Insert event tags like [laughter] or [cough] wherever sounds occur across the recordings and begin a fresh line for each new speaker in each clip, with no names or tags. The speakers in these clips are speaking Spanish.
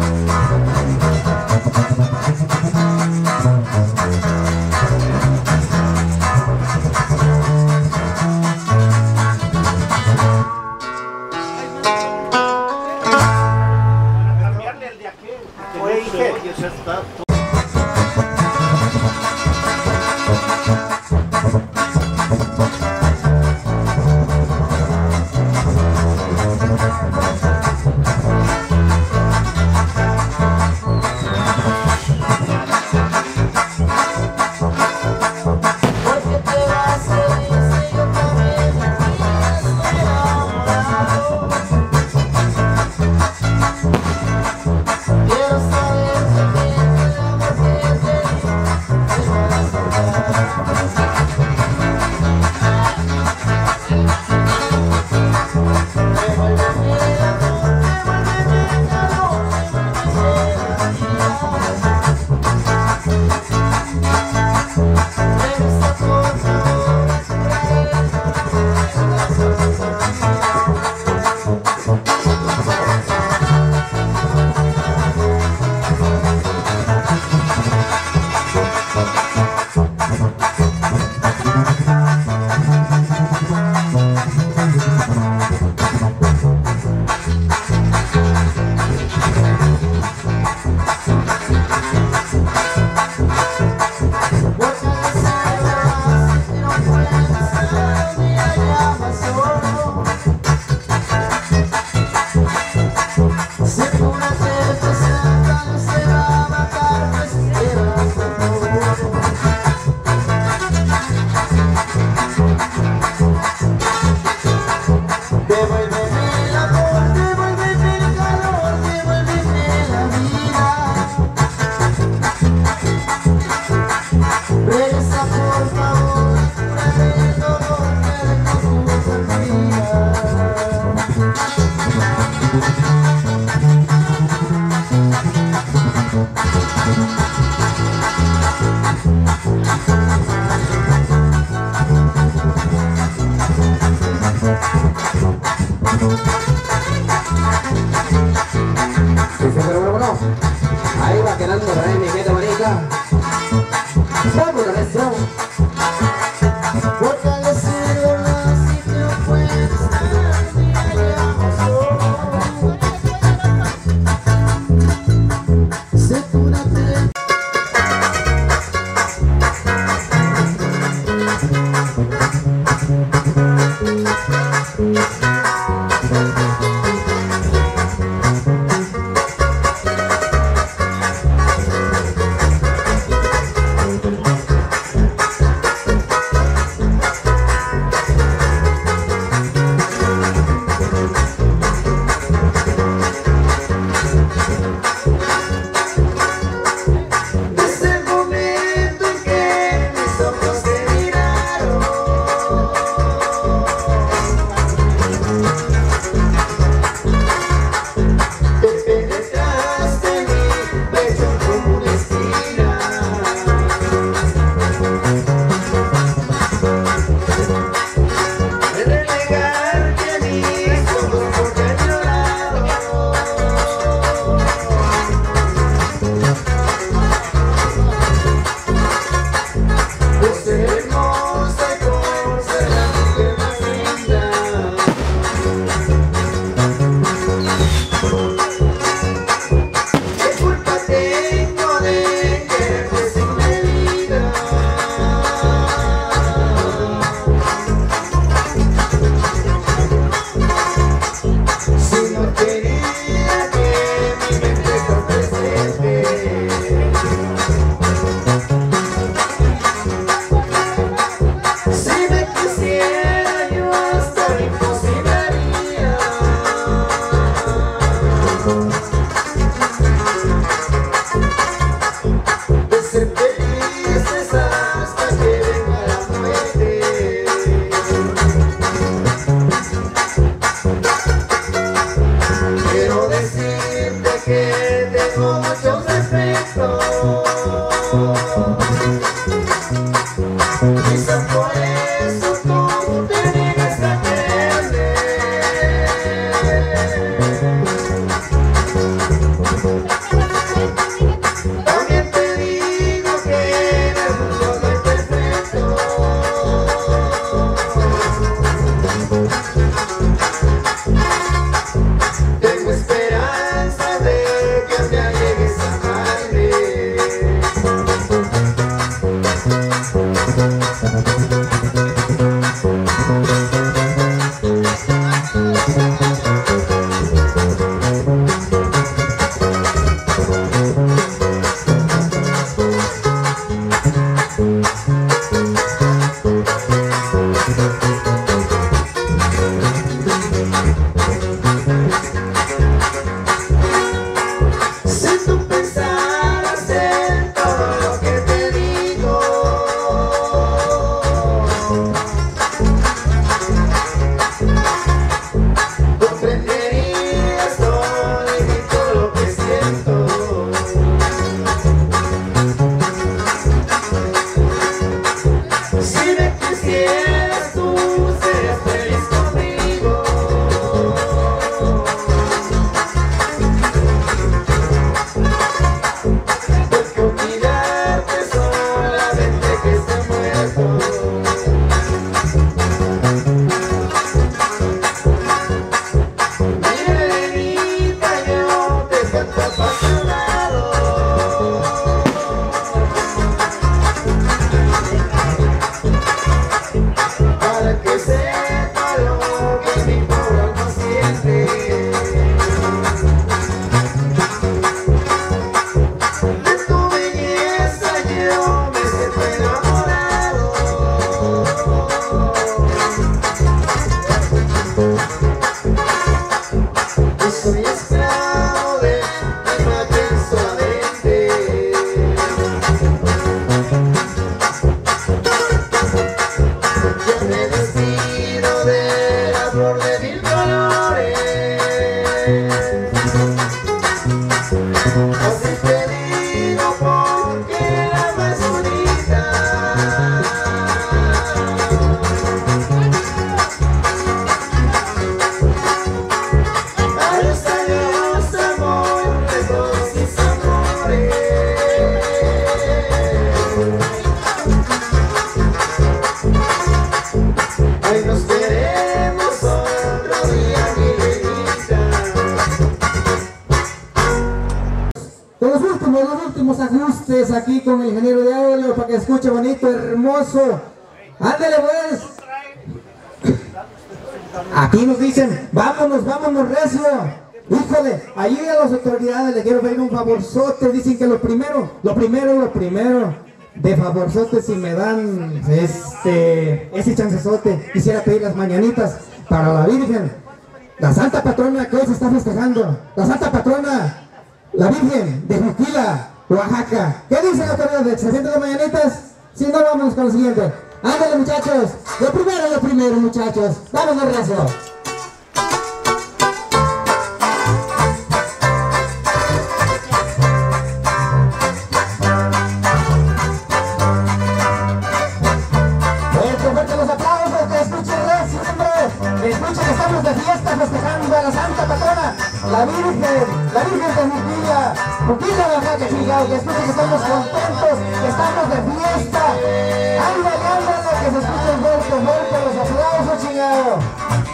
Quiero saber
aquí con el ingeniero de audio para que escuche bonito, hermoso. Ándale pues. Aquí nos dicen, vámonos, vámonos, recio. Híjole, ahí a las autoridades le quiero pedir un favorzote. Dicen que lo primero, lo primero, lo primero, de favorzote si me dan este, ese chancesote, quisiera pedir las mañanitas para la Virgen. La Santa Patrona que hoy se está festejando. La Santa Patrona, la Virgen de Juquila, Oaxaca. ¿Qué dicen las autoridades? ¿Se sienten las mañanitas? Si no, vamos con lo siguiente. Ándale muchachos, lo primero, lo primero muchachos. Vámonos recio. Fuerte, la Virgen, la Virgen de Juquila, Juquila Oaxaca, chingado, que escuchen que estamos contentos, que estamos de fiesta. Ándale, ándale, que se escuchen fuerte, fuerte los aplausos, chingado.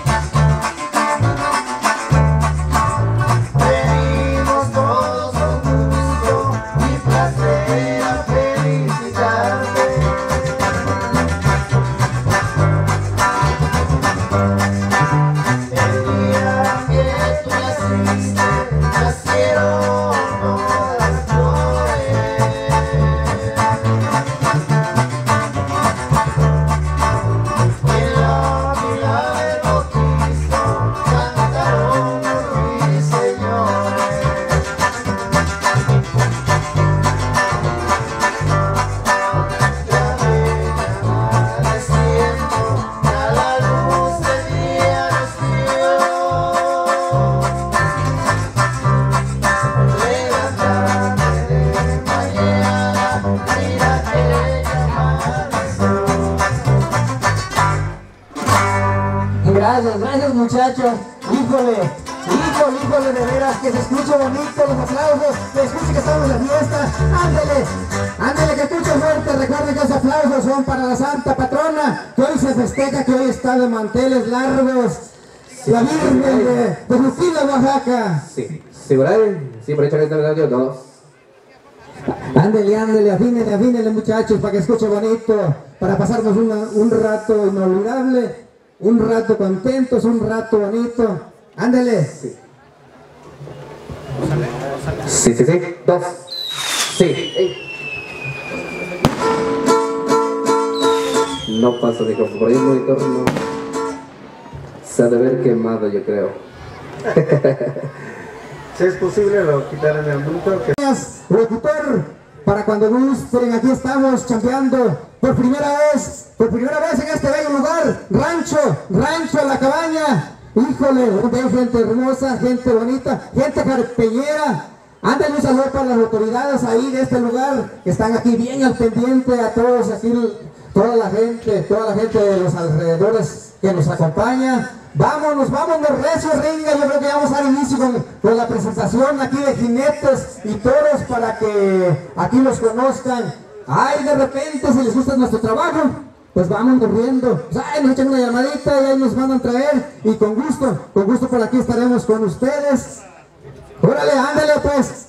Virgen de, de Oaxaca.
Sí. ¿Sí, por ahí? Sí, por ahí, chaqueta, radio, dos.
Ándele, ándele, afínele, afínele muchachos, para que escuche bonito, para pasarnos una- un rato inolvidable, un rato contentos, un rato bonito. Ándele.
Sí, sí, sí. Dos. Sí. Ey. No pasa, dijo. Por ahí el monitor no. Se ha de ver quemado, yo creo. [laughs]
Si es posible, lo quitar en el monitor. Que...
Gracias, locutor, para cuando gusten, aquí estamos chambeando por primera vez, por primera vez en este bello lugar, rancho, rancho en la cabaña. Híjole, veo gente hermosa, gente bonita, gente carpeñera. Ándale un saludo para las autoridades ahí de este lugar, que están aquí bien al pendiente a todos aquí, toda la gente, toda la gente de los alrededores que nos acompaña. Vámonos, vámonos, recio, ringa. Yo creo que vamos a dar inicio con, la presentación aquí de jinetes y toros para que aquí los conozcan. Ay, de repente, si les gusta nuestro trabajo, pues vamos corriendo. Ay, nos echan una llamadita y ahí nos mandan traer. Y con gusto, con gusto por aquí estaremos con ustedes. Órale, ándale pues.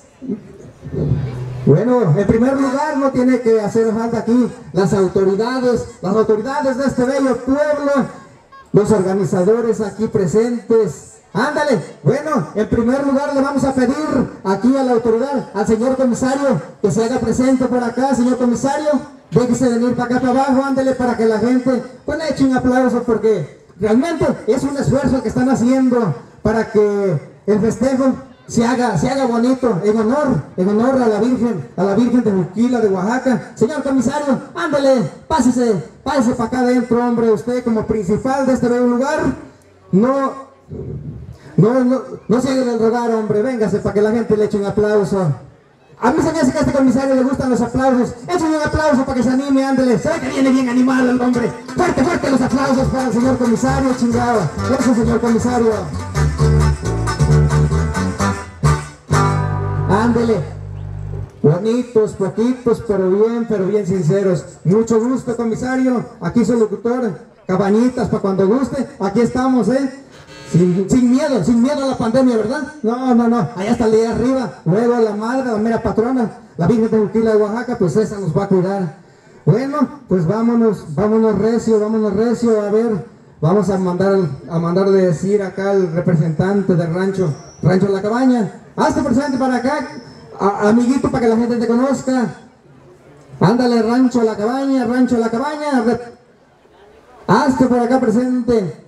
Bueno, en primer lugar no tiene que hacer falta aquí las autoridades, las autoridades de este bello pueblo, los organizadores aquí presentes. Ándale, bueno, en primer lugar le vamos a pedir aquí a la autoridad, al señor comisario, que se haga presente por acá, señor comisario, déjese venir para acá para abajo, ándale para que la gente, le eche un aplauso porque realmente es un esfuerzo que están haciendo para que el festejo se haga, se haga bonito, en honor, en honor a la Virgen, a la Virgen de Juquila de Oaxaca. Señor comisario, ándale, pásese, pásese para acá adentro, hombre, usted como principal de este lugar, no, no, no, no se haga rogar, hombre, véngase para que la gente le eche un aplauso. A mí se me hace que a este comisario le gustan los aplausos. Échale un aplauso para que se anime, ándale. Se ve que viene bien animado el hombre. Fuerte, fuerte los aplausos para el señor comisario, chingado. Eso, señor comisario. Ándele. Bonitos, poquitos, pero bien, pero bien sinceros. Mucho gusto, comisario. Aquí su locutor. Cabañitas para cuando guste. Aquí estamos, ¿eh? Sin, miedo, sin miedo a la pandemia, ¿verdad? No, no, no. Allá está el de arriba. Luego la madre, la mera patrona. la Virgen de Juquila de Oaxaca, pues esa nos va a cuidar. Bueno, pues vámonos, vámonos recio, vámonos recio, a ver, vamos a mandar, a mandarle decir acá al representante del rancho, Rancho La Cabaña, hazte presente para acá, amiguito, para que la gente te conozca. Ándale, Rancho La Cabaña, Rancho La Cabaña, hazte por acá presente.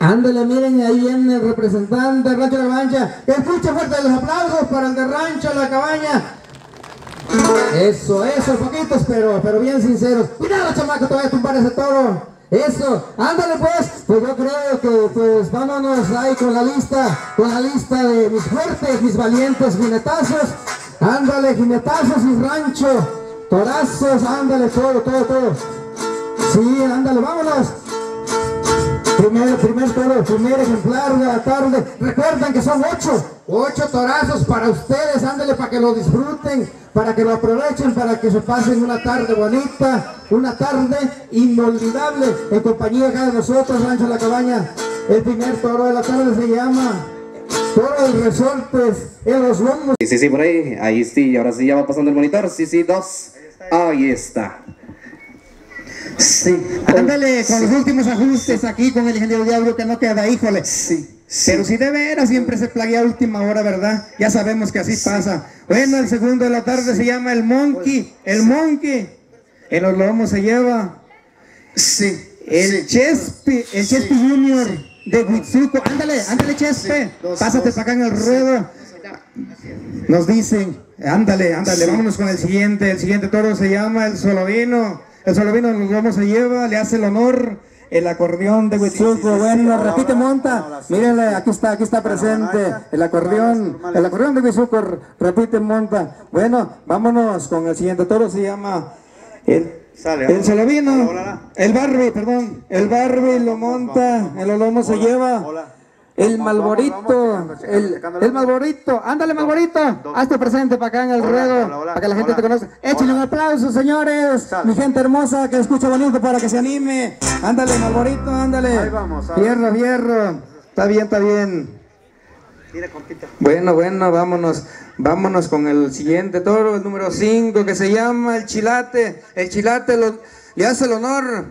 Ándale, miren, ahí viene el representante de Rancho La Cabaña. Escucha fuerte los aplausos para el de Rancho La Cabaña. Eso, eso, poquitos, pero, pero bien sinceros. Cuidado, chamaco, te voy a tumbar ese toro. Eso, ándale pues, pues yo creo que pues vámonos ahí con la lista, con la lista de mis fuertes, mis valientes jinetazos. Ándale, jinetazos y rancho, torazos, ándale, todo, todo, todo. Sí, ándale, vámonos. Primer, primer toro, primer ejemplar de la tarde. Recuerden que son ocho, ocho torazos para ustedes. Ándale para que lo disfruten, para que lo aprovechen, para que se pasen una tarde bonita, una tarde inolvidable en compañía acá de nosotros, Rancho La Cabaña. El primer toro de la tarde se llama Toro de Resortes en los lomos.
Sí, sí, sí, por ahí. Ahí sí, ahora sí ya va pasando el monitor. Sí, sí, dos. Ahí está. Sí.
Ándale con los últimos ajustes aquí con el ingeniero Diablo que no queda, híjole.
Sí.
Pero si de veras siempre se plaguea a última hora, ¿verdad? Ya sabemos que así pasa. Bueno, el segundo de la tarde se llama el Monkey. El Monkey. En los lomos se lleva.
Sí.
El Chespi, el Chespi Junior de Huitzuco. Ándale, ándale Chespe. Pásate para acá en el ruedo. Nos dicen, ándale, ándale, vámonos con el siguiente. El siguiente toro se llama el Solovino. El Solovino vamos a lleva, le hace el honor. El acordeón de Huitzuco, bueno, repite monta, mírenle, aquí está, aquí está presente, el acordeón, el acordeón de Huitzuco, repite monta. Bueno, vámonos con el siguiente toro, se llama el,
Sale,
el. Solovino, el Barbie, perdón, el Barbie lo monta, el lomo se lleva. El
Vamos,
Malborito,
vamos, checando,
el,
checando,
el
checando.
Malborito, ándale Malborito, hazte presente para acá en el ruedo, para que la gente
hola.
te conozca. Échenle un aplauso, señores, mi gente hermosa que escucha bonito para que se anime. Ándale, Malborito, ándale.
Ahí vamos.
Fierro, fierro. Está bien, está bien.
Mira, compita.
Bueno, bueno, vámonos, vámonos con el siguiente toro, el número 5, que se llama el Chilate. El Chilate lo- le hace el honor.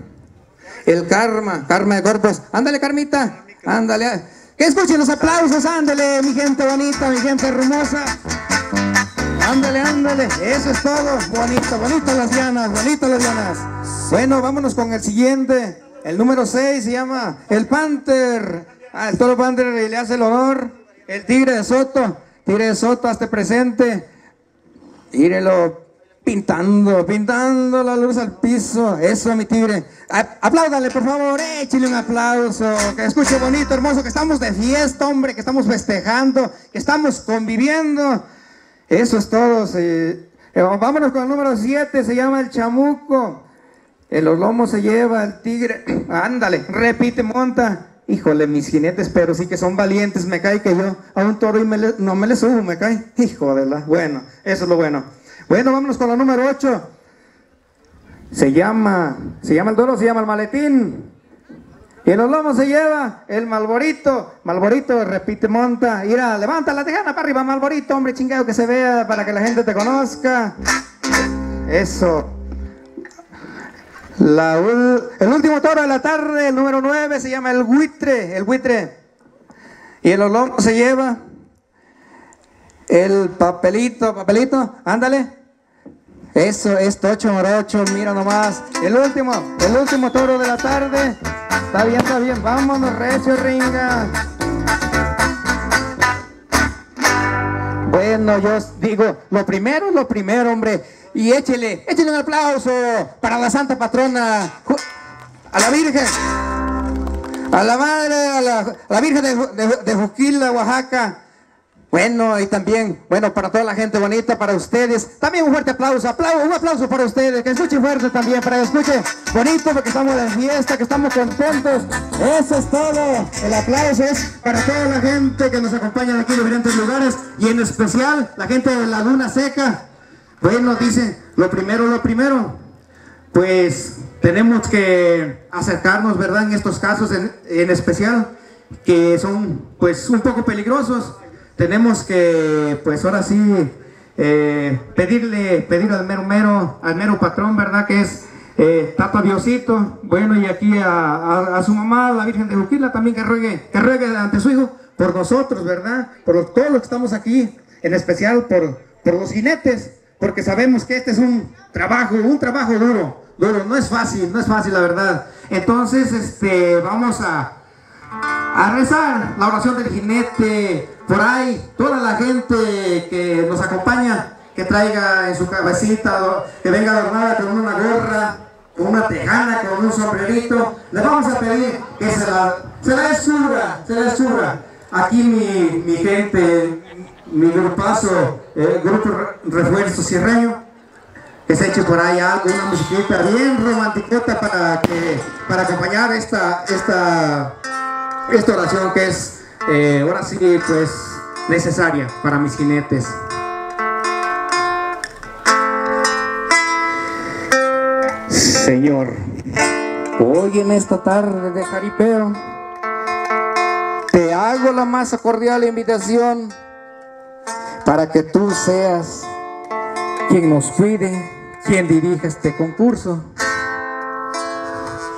El Karma, Karma de Corpus. Ándale, Carmita, ándale. Que escuchen los aplausos, ándale, mi gente bonita, mi gente hermosa. Ándale, ándale, eso es todo. Bonito, bonito las llanas, bonito las llanas. Bueno, vámonos con el siguiente. El número 6 se llama el Panther. Ah, el toro Panther le hace el honor. El tigre de Soto. Tigre de Soto, hasta presente. Tírelo pintando, pintando la luz al piso. Eso, mi tigre. Apláudale, por favor, échale un aplauso. Que escuche bonito, hermoso, que estamos de fiesta, hombre, que estamos festejando, que estamos conviviendo. Eso es todo. eh, vámonos con el número 7, se llama el chamuco. En los lomos se lleva el tigre. [clears throat] Ándale, repite, monta. Híjole, mis jinetes, pero sí que son valientes. Me cae que yo a un toro y me le- no me le subo, me cae. La. Bueno, eso es lo bueno. Bueno, vámonos con la número 8. Se llama, se llama el toro, se llama el maletín. Y en los lomos se lleva el malborito. Malborito, repite, monta. Mira, levanta la tejana para arriba, malborito, hombre chingado, que se vea para que la gente te conozca. Eso. La el último toro de la tarde, el número 9, se llama el buitre, el buitre. Y en los lomos se lleva el papelito, papelito, ándale. Eso es Tocho Morocho, mira nomás. El último, el último toro de la tarde. Está bien, está bien, vámonos, recio, ringa. Bueno, yo digo, lo primero lo primero, hombre. Y échele, échele un aplauso para la santa patrona, a la Virgen, a la Madre, a la, Virgen de, de, de Juquila, Oaxaca. Bueno, y también, bueno, para toda la gente bonita, para ustedes. También un fuerte aplauso, aplauso, un aplauso para ustedes, que escuchen fuerte también, para que escuchen bonito, porque estamos en fiesta, que estamos contentos. Eso es todo. El aplauso es para toda la gente que nos acompaña de aquí en diferentes lugares, y en especial la gente de Laguna Seca. Bueno, dice, lo primero, lo primero, pues tenemos que acercarnos, ¿verdad? En estos casos en, en especial, que son pues un poco peligrosos. Tenemos que, pues ahora sí, eh, pedirle, pedir al mero mero, al mero patrón, ¿verdad? Que es eh, Tata Diosito, bueno, y aquí a, su mamá, la Virgen de Juquila, también que ruegue, que ruegue ante su hijo por nosotros, ¿verdad? Por todos los que estamos aquí, en especial por, por los jinetes, porque sabemos que este es un trabajo, un trabajo duro, duro, no es fácil, no es fácil, la verdad. Entonces, este, vamos a, a rezar la oración del jinete, por ahí, toda la gente que nos acompaña, que traiga en su cabecita, que venga adornada con una gorra, con una tejana, con un sombrerito, le vamos a pedir que se la, se se la descubra. Aquí mi, mi gente, mi grupazo, el grupo Re- Refuerzo Sierreño, que se eche por ahí algo, una musiquita bien romanticota para para acompañar esta esta esta oración que es eh, ahora sí pues necesaria para mis jinetes. Señor, hoy en esta tarde de jaripeo te hago la más cordial invitación para que tú seas quien nos cuide, quien dirija este concurso.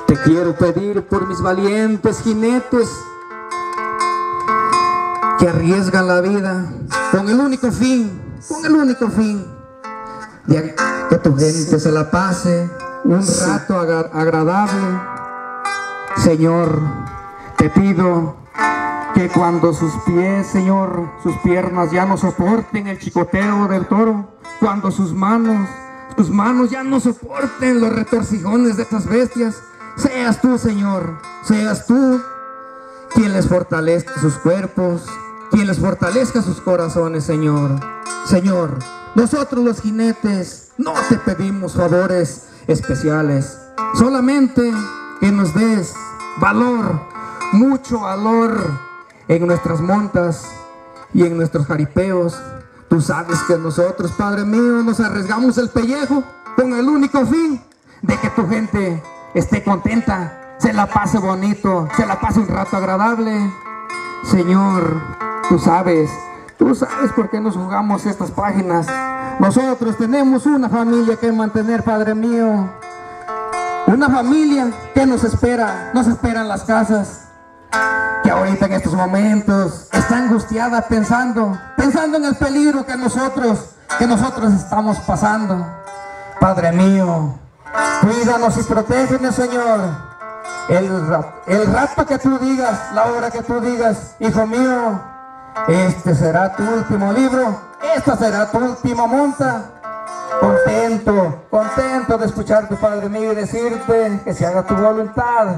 Te quiero pedir por mis valientes jinetes que arriesgan la vida con el único fin, con el único fin de que tu gente se la pase un rato agra- agradable. Señor, te pido que cuando sus pies, Señor, sus piernas ya no soporten el chicoteo del toro, cuando sus manos, tus manos ya no soporten los retorcijones de estas bestias, seas tú, Señor, seas tú quien les fortalezca sus cuerpos, quien les fortalezca sus corazones, Señor. Señor, nosotros los jinetes no te pedimos favores especiales, solamente que nos des valor, mucho valor en nuestras montas y en nuestros jaripeos. Tú sabes que nosotros, Padre mío, nos arriesgamos el pellejo con el único fin de que tu gente esté contenta, se la pase bonito, se la pase un rato agradable. Señor, tú sabes, tú sabes por qué nos jugamos estas páginas. Nosotros tenemos una familia que mantener, Padre mío. Una familia que nos espera, nos espera en las casas. Que ahorita en estos momentos está angustiada pensando, pensando en el peligro que nosotros, que nosotros estamos pasando. Padre mío, cuídanos y protégenos, Señor. El, ra- el rato que tú digas, la hora que tú digas, hijo mío, este será tu último libro, esta será tu última monta. Contento, contento de escucharte, Padre mío, y decirte que se haga tu voluntad.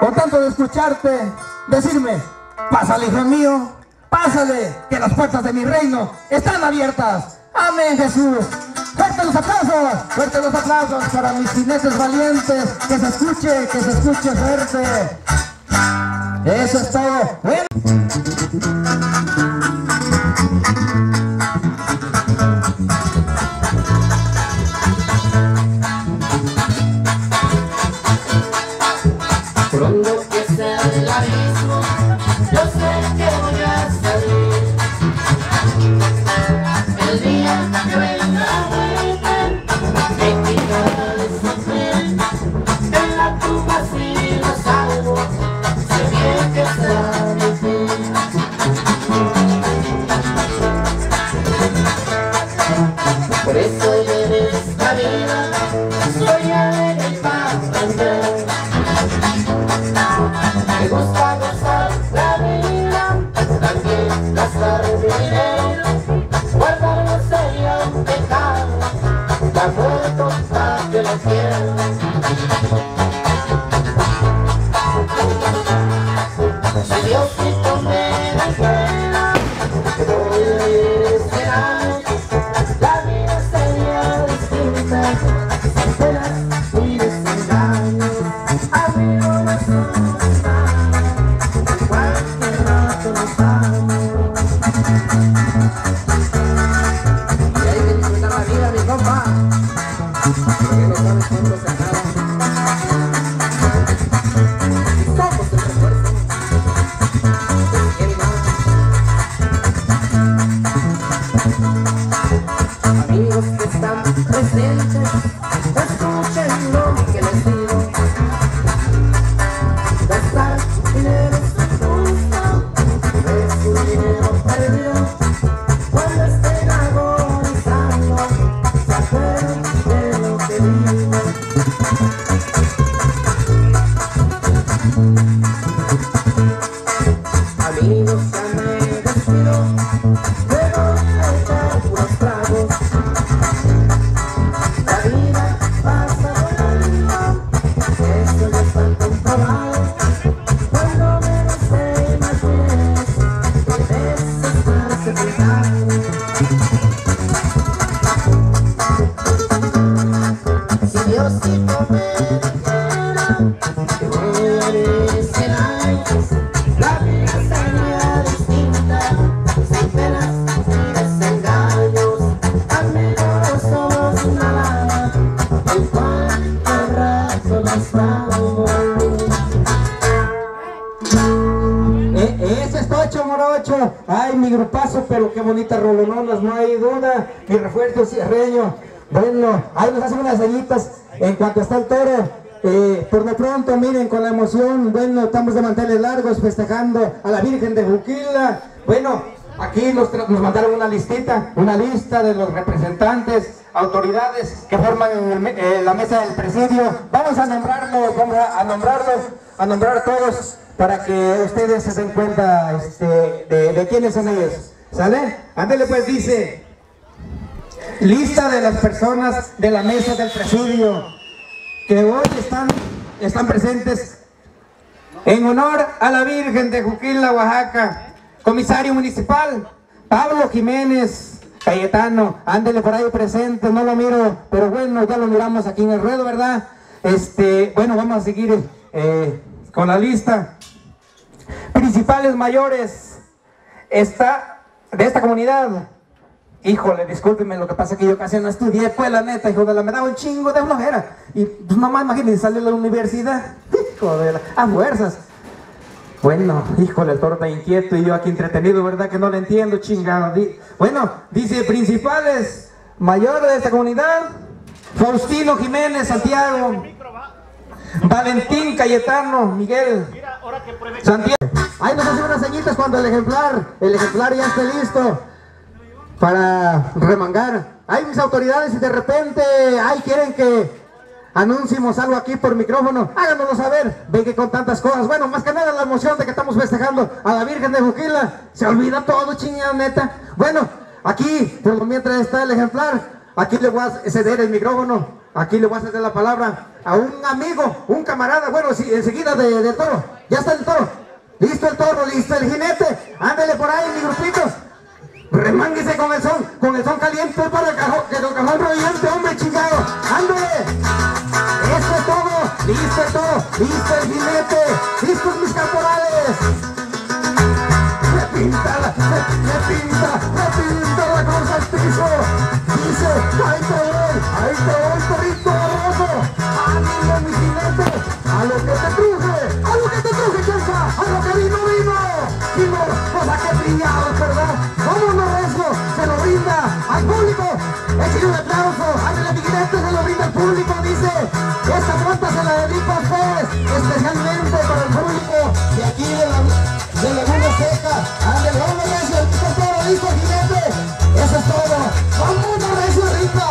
Contento de escucharte, decirme, pásale, hijo mío, pásale, que las puertas de mi reino están abiertas. Amén, Jesús. Fuerte los aplausos, fuerte los aplausos para mis jinetes valientes. Que se escuche, que se escuche fuerte. Eso es todo.
Refuerzo
cierreño. Bueno, ahí nos hacen unas sellitas en cuanto está el toro. Eh, por lo pronto, miren, con la emoción, bueno, estamos de manteles largos festejando a la Virgen de Juquila. Bueno, aquí nos, nos mandaron una listita, una lista de los representantes, autoridades que forman el eh, la mesa del presidio. Vamos a nombrarlos, vamos a, a nombrarlos, a nombrar todos para que ustedes se den cuenta este, de, de quiénes son ellos. ¿Sale? Ándale pues, dice, lista de las personas de la mesa del presidio que hoy están, están presentes en honor a la Virgen de Juquila, Oaxaca. Comisario municipal, Pablo Jiménez Cayetano, ándele por ahí presente, no lo miro, pero bueno, ya lo miramos aquí en el ruedo, ¿verdad? Este, bueno, vamos a seguir eh, con la lista. Principales mayores está de esta comunidad. Híjole, discúlpeme, lo que pasa es que yo casi no estudié, pues la neta, hijo de la, me daba un chingo de flojera. Y pues nomás imagínense, salir de la universidad, hijo de la, a fuerzas. Bueno, híjole, el toro está inquieto y yo aquí entretenido, ¿verdad? Que no lo entiendo, chingado. Bueno, dice principales mayores de esta comunidad, Faustino Jiménez Santiago, Valentín Cayetano, Miguel, Santiago. Ahí nos hacen unas señitas cuando el ejemplar, el ejemplar ya esté listo para remangar. Hay mis autoridades y de repente, ay, quieren que anunciemos algo aquí por micrófono, háganoslo saber. Ven que con tantas cosas, bueno, más que nada la emoción de que estamos festejando a la Virgen de Juquila, se olvida todo, chingada neta. Bueno, aquí, por lo mientras está el ejemplar, aquí le voy a ceder el micrófono, aquí le voy a ceder la palabra a un amigo, un camarada, bueno, sí, enseguida de, toro, ya está el toro, listo el toro, listo el jinete, ándele por ahí, mi grupito. Remánguese con el son, con el son caliente para el cajón, que el cajón reviente, hombre chingado. ¡Ándale! Eso es todo, listo es todo, listo el jinete, listos mis caporales. Le pinta, le pinta, le pinta la cruz al piso. Dice, al público. Échale un aplauso, ándale mi jinete, se lo brinda al público, dice. Esta nota se la dedico a ustedes, especialmente para el público de aquí de la, de Laguna Seca. Ándale, vámonos, recio, el toro, listo, jinete. Eso es todo. Vámonos, recio, rica.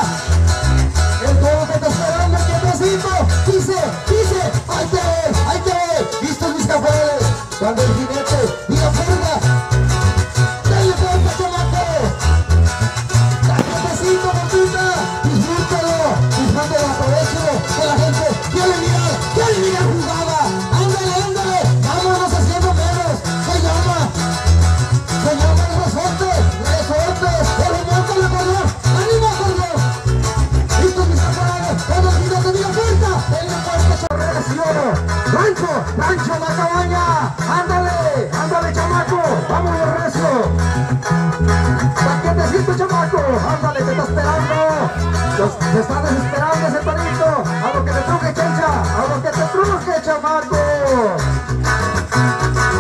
¡Se está desesperando ese torito! ¡A lo que te truje, chencha! ¡A lo que te truje, chamaco!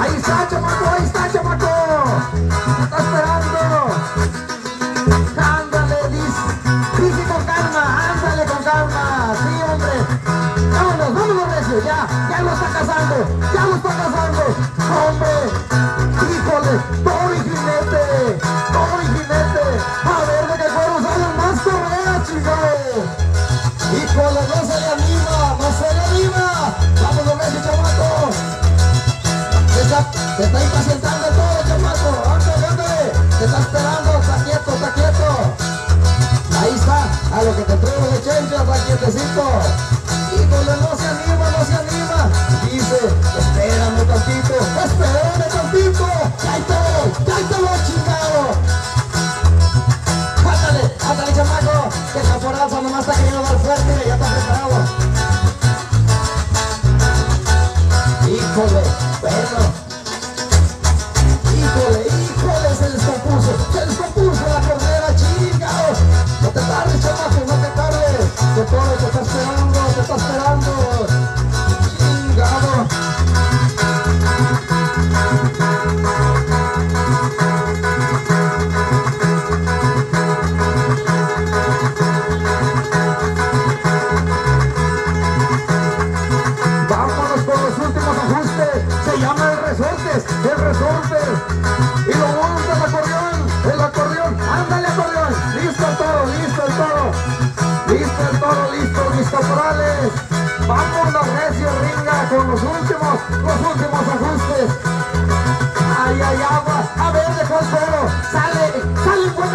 ¡Ahí está, chamaco! ¡Ahí está, chamaco! ¡Te está esperando! Ándale, dice, dice con calma, ándale con calma. Sí, hombre. Vámonos, vámonos, recio, ya, ya lo está cazando. Te traigo de chencha, está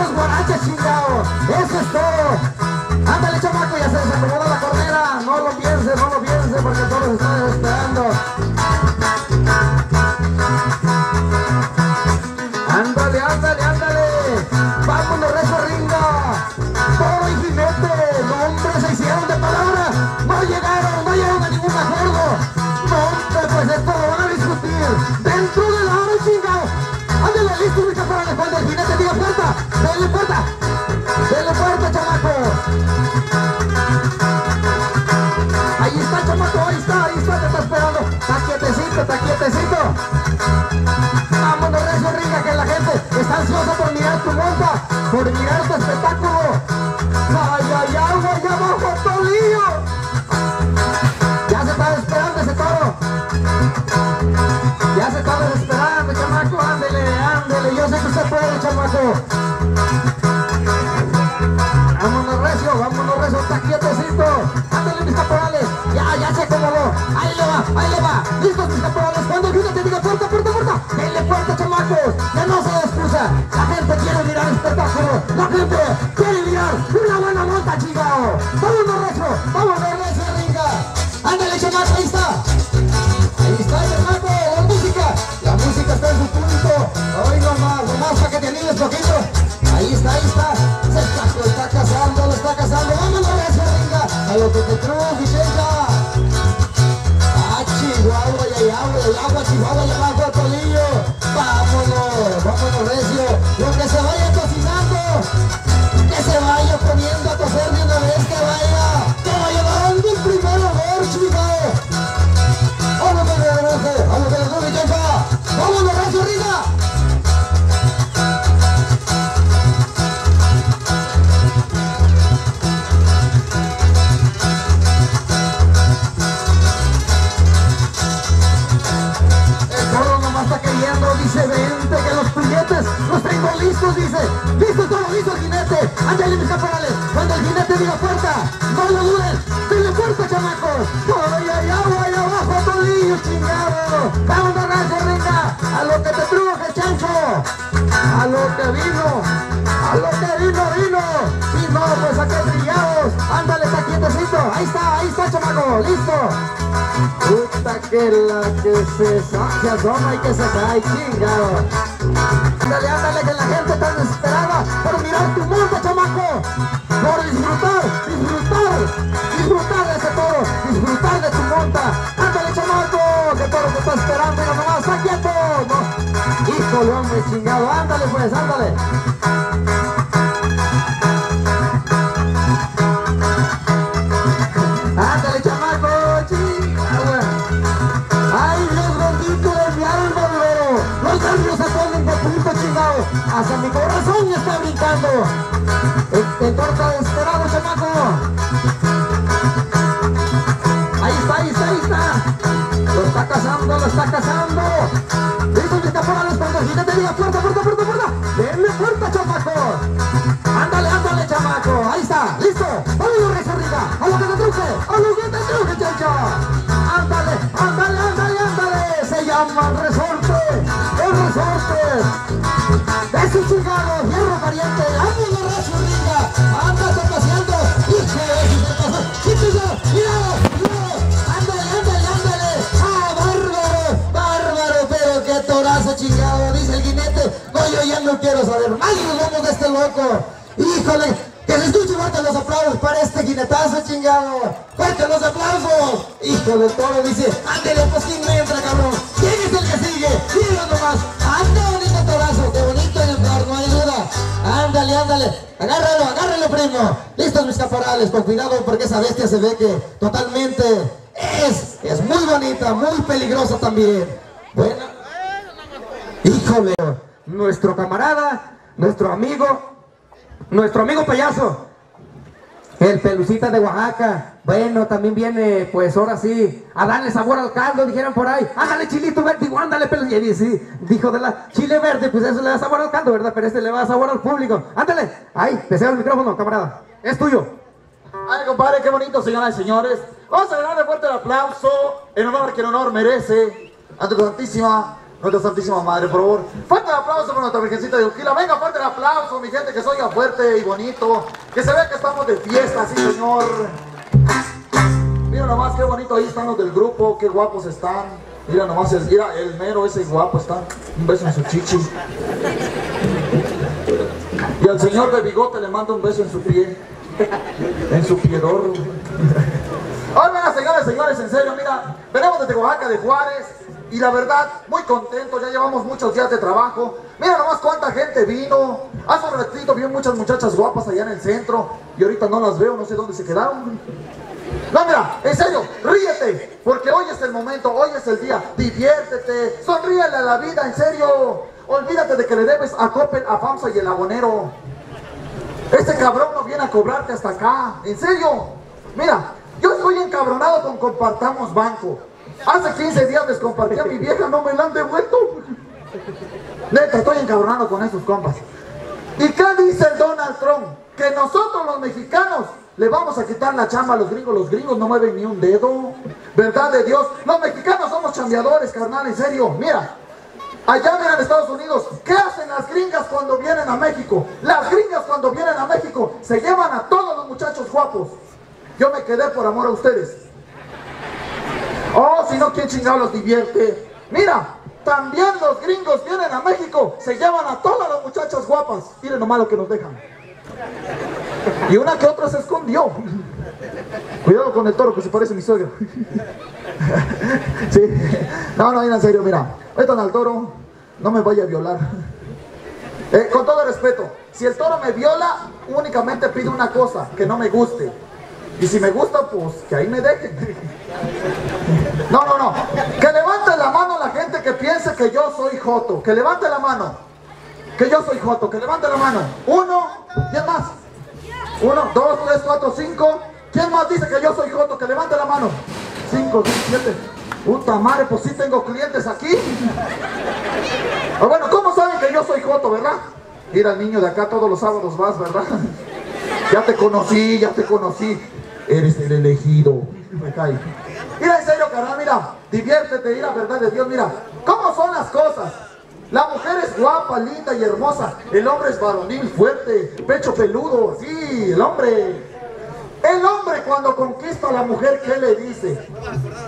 salen buenos guaraches, chingado. Llama resorte. El resorte. De su hierro pariente. Ándale, resorriga. Ándate paseando. Hijo de su pasó. Chiquillo, mira, mira. Ándale, ándale, ándale. Ah, bárbaro, bárbaro, pero qué torazo chingado, dice el jinete. No, yo ya no quiero saber más nos vamos de este loco. Híjole, que se escuchen fuerte los aplausos para este jinetazo chingado. Fuerte los aplausos. Híjole, el toro dice, ándale, pues quién Agárralo, agárralo, primo. Listos mis caporales, con cuidado porque esa bestia se ve que totalmente es, es muy bonita, muy peligrosa también. Bueno, híjole, nuestro camarada, nuestro amigo, nuestro amigo payaso, el pelucita de Oaxaca. Bueno, también viene, pues ahora sí, a darle sabor al caldo, dijeron por ahí. Ándale, chilito verde, digo, ándale, pelo. Y sí, dijo de la chile verde, pues eso le da sabor al caldo, ¿verdad? Pero este le va a sabor al público. Ándale, ahí, te cedo el micrófono, camarada. Es tuyo.
Ay, compadre, qué bonito, señoras y señores. Vamos a darle fuerte el aplauso en honor a quien honor merece. A tu santísima, nuestra santísima madre, por favor. Fuerte el aplauso para nuestra virgencita de Uquila. Venga, fuerte el aplauso, mi gente, que se oiga fuerte y bonito. Que se vea que estamos de fiesta, sí, señor. Mira nomás qué bonito ahí están los del grupo, qué guapos están. Mira nomás, el, mira el mero ese guapo está. Un beso en su chichi. Y al señor de bigote le mando un beso en su pie. En su piedor. Hola, señores, señores, en serio, mira, venimos desde Oaxaca de Juárez y la verdad, muy contentos, ya llevamos muchos días de trabajo. Mira nomás cuánta gente vino. Hace un ratito vi muchas muchachas guapas allá en el centro y ahorita no las veo, no sé dónde se quedaron. No, mira, en serio, ríete, porque hoy es el momento, hoy es el día, diviértete, sonríele a la vida, en serio. Olvídate de que le debes a Coppel, a FAMSA y el abonero. Este cabrón no viene a cobrarte hasta acá, en serio. Mira, yo estoy encabronado con Compartamos Banco. Hace 15 días les compartí a mi vieja, no me la han devuelto. Neta, estoy encabronado con esos compas. ¿Y qué dice el Donald Trump? Que nosotros los mexicanos le vamos a quitar la chamba a los gringos. Los gringos no mueven ni un dedo. ¿Verdad de Dios? Los mexicanos somos chambeadores, carnal, en serio. Mira, allá mira en Estados Unidos, ¿qué hacen las gringas cuando vienen a México? Las gringas cuando vienen a México se llevan a todos los muchachos guapos. Yo me quedé por amor a ustedes. Oh, si no, ¿quién chingado los divierte? Mira, también los gringos vienen a México, se llevan a todas las muchachas guapas. Miren lo que nos dejan. Y una que otra se escondió. Cuidado con el toro que se parece a mi suegro. Sí. No, no, en serio, mira. Metan al toro, no me vaya a violar. Eh, con todo respeto, si el toro me viola, únicamente pido una cosa, que no me guste. Y si me gusta, pues que ahí me dejen. No, no, no. Que levante la mano la gente que piense que yo soy Joto. Que levante la mano. Que yo soy Joto. Que levante la mano. Uno. ¿Quién más? Uno, dos, tres, cuatro, cinco. ¿Quién más dice que yo soy Joto? Que levante la mano. Cinco, seis, siete. Puta madre, pues sí tengo clientes aquí. Ah, bueno, ¿cómo saben que yo soy Joto, verdad? Mira, niño de acá todos los sábados vas, ¿verdad? [laughs] Ya te conocí, ya te conocí. Eres el elegido. Me cae. Mira, en serio, carnal, mira. Diviértete, mira, verdad de Dios, mira. ¿Cómo son las cosas? La mujer es guapa, linda y hermosa. El hombre es varonil, fuerte, pecho peludo. Sí, el hombre. El hombre cuando conquista a la mujer, ¿qué le dice?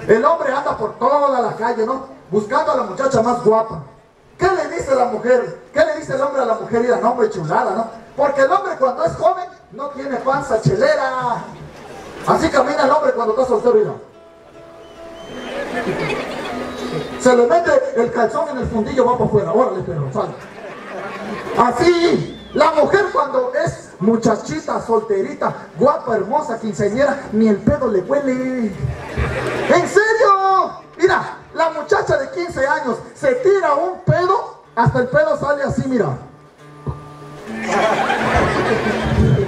El hombre anda por toda la calle, ¿no? Buscando a la muchacha más guapa. ¿Qué le dice la mujer? ¿Qué le dice el hombre a la mujer? Mira, no, hombre, chulada, ¿no? Porque el hombre cuando es joven no tiene panza chelera. Así camina el hombre cuando está soltero, mira. Se le mete el calzón en el fundillo, va para afuera. Órale, pero sale. Así, la mujer cuando es muchachita, solterita, guapa, hermosa, quinceañera, ni el pedo le huele. ¿En serio? Mira, la muchacha de 15 años se tira un pedo, hasta el pedo sale así, mira.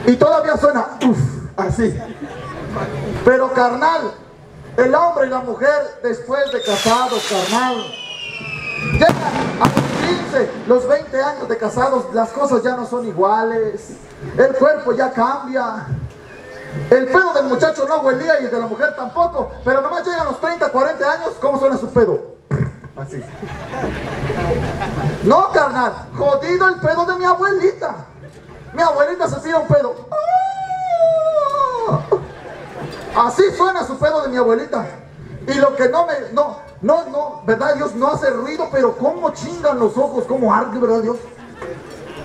Y todavía suena, uff. Así. Pero carnal, el hombre y la mujer después de casados, carnal, llegan a cumplirse los 20 años de casados, las cosas ya no son iguales, el cuerpo ya cambia. El pedo del muchacho no huelía y el de la mujer tampoco, pero nomás llegan los 30, 40 años, ¿cómo suena su pedo? Así. No, carnal, jodido el pedo de mi abuelita. Mi abuelita se tira un pedo. ¡Ah! Así suena su pedo de mi abuelita. Y lo que no me, no, no, no, ¿verdad? Dios no hace ruido, pero cómo chingan los ojos, cómo arde, ¿verdad Dios?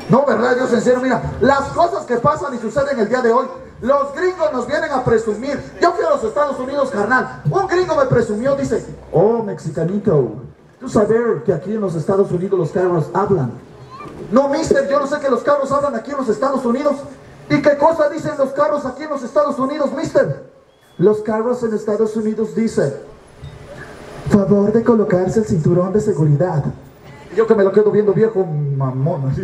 No, ¿verdad Dios? En serio, mira, las cosas que pasan y suceden el día de hoy, los gringos nos vienen a presumir. Yo fui a los Estados Unidos, carnal. Un gringo me presumió, dice, oh, mexicanito, tú sabes que aquí en los Estados Unidos los carros hablan. No, mister, yo no sé que los carros hablan aquí en los Estados Unidos. ¿Y qué cosa dicen los carros aquí en los Estados Unidos, mister? Los carros en Estados Unidos dicen, favor de colocarse el cinturón de seguridad. Yo que me lo quedo viendo viejo, mamón, así.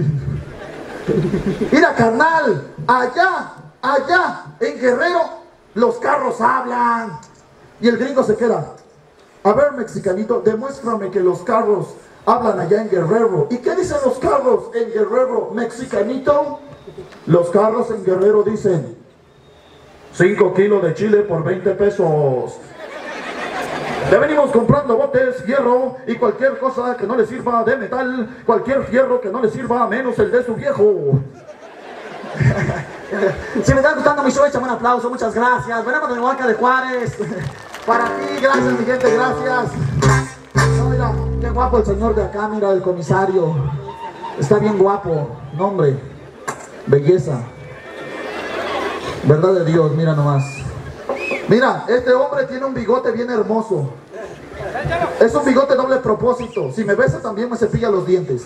Mira, carnal, allá, allá, en Guerrero, los carros hablan. Y el gringo se queda. A ver, mexicanito, demuéstrame que los carros hablan allá en Guerrero. ¿Y qué dicen los carros en Guerrero, mexicanito? Los carros en Guerrero dicen 5 kilos de chile por 20 pesos. Le venimos comprando botes, hierro y cualquier cosa que no le sirva de metal, cualquier fierro que no le sirva menos el de su viejo. [laughs] si me está gustando mi show, échame un aplauso, muchas gracias. Venimos de Huaca de Juárez. Para ti, gracias mi gente, gracias. No, mira, qué guapo el señor de acá, mira, el comisario. Está bien guapo, nombre, belleza. Verdad de Dios, mira nomás. Mira, este hombre tiene un bigote bien hermoso. Es un bigote doble propósito. Si me besa también me cepilla los dientes.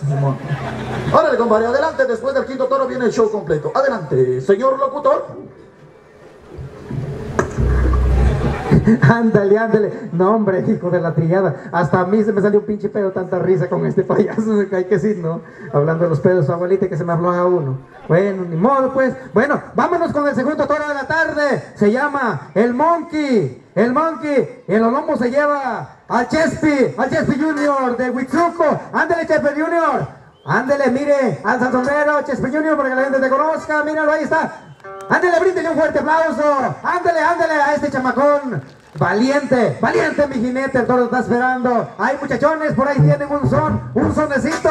Órale, compadre, adelante. Después del quinto toro viene el show completo. Adelante, señor locutor. [laughs]
Ándale, ándale. No, hombre, hijo de la trillada. Hasta a mí se me salió un pinche pedo tanta risa con este payaso. [laughs] Hay que decir, ¿no? Hablando de los pedos, su abuelita que se me habló a uno. Bueno, ni modo, pues. Bueno, vámonos con el segundo toro de la tarde. Se llama El Monkey. El Monkey. En los lomos se lleva al Chespi, al Chespi Junior de Huitzuco. Ándale, Chespi Junior. Ándele, mire, al San Sombrero, Chespi Junior, para que la gente te conozca. Míralo, ahí está. Ándele, bríndele un fuerte aplauso. Ándele, ándele a este chamacón. Valiente, valiente mi jinete, el toro está esperando. Hay muchachones, por ahí tienen un son, un sonecito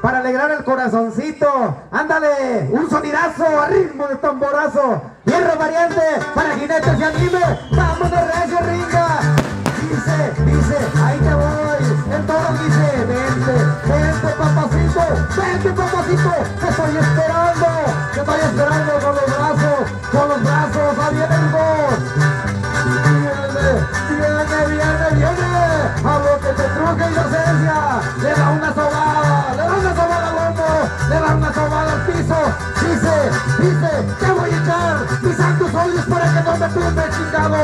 para alegrar el corazoncito. Ándale, un sonidazo a ritmo de tamborazo. Hierro variante para jinete se anime. Vamos de recio, ringa. Dice, dice, ahí te voy. El toro dice, vente, vente papacito, vente papacito, te estoy esperando, te estoy esperando con los brazos, con los brazos abiertos. Que te truje inocencia, le da una sobada, le da una sobada al lomo, le da una sobada al piso, dice, dice, te voy a echar mis santos óleos para que no me tumbe chingado,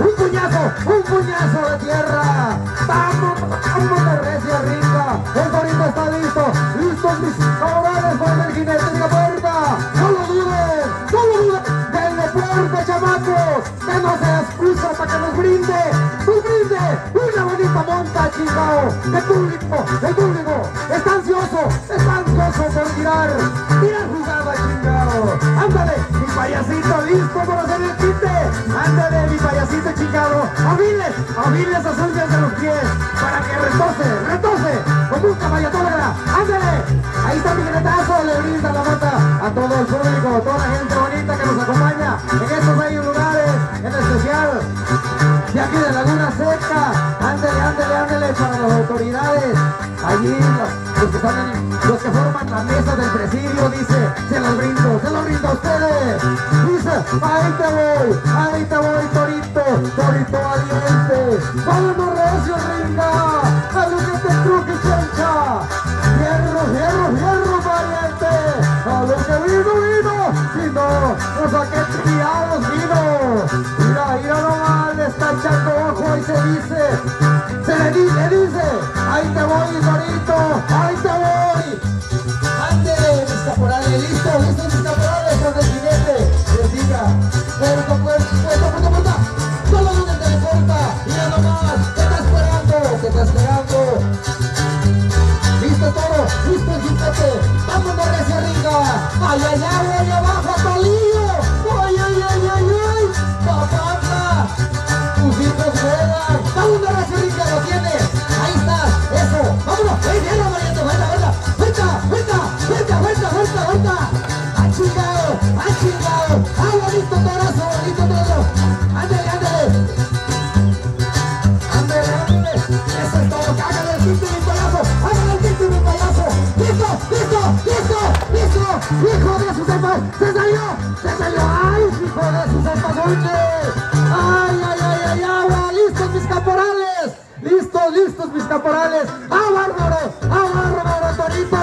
un puñazo, un puñazo de tierra, vamos, vamos de recia rica, el torito está listo, listos mis cabrales por el jinete de la puerta, no lo duden, no lo duden, denle fuerte chamacos, que no sea excusa para que nos brinde, una bonita monta chingao, el público, el público, está ansioso, está ansioso por tirar, tirar jugada chingao, ándale, mi payasito listo para hacer el quite, ándale mi payasito chingado, aviles, aviles azul desde los pies, para que retose, retose, como un caballotóloga, ándale, ahí está mi genetazo, le brinda la mata a todo el público, a toda la gente ándele para las autoridades, allí los, los que están en- los que forman la mesa del presidio, dice, se los brindo, se los brindo a ustedes, dice, te voy, te voy, torito, torito valiente, vámonos recio, ringa, a lo que te truque, chancha, hierro, hierro, hierro, valiente, a lo que vino, vino, si no, pues a qué criados vino, mira, mira nomás, está echando ojo y se dice, se le dice, dice, ahí te voy, Dorito, ahí te voy, ande, mis caporales, listo, listo, mis caporales, con el jinete, les diga, pero puerta, puerta, puerta. Solo una en Telefónica. Mira nomás, ¿qué está esperando? ¿Qué está esperando? Listo todo, listo el jicote. Vámonos recia arriba. Ay, ay, ay, ay, abajo, Hijo de su sepa. Se salió, se salió. Ay, hijo de su sepa. Ay, ay, ay, ay, agua. Listos mis caporales. Listos, listos mis caporales. ¡Ah, bárbaro! ¡Ah, bárbaro, Torito!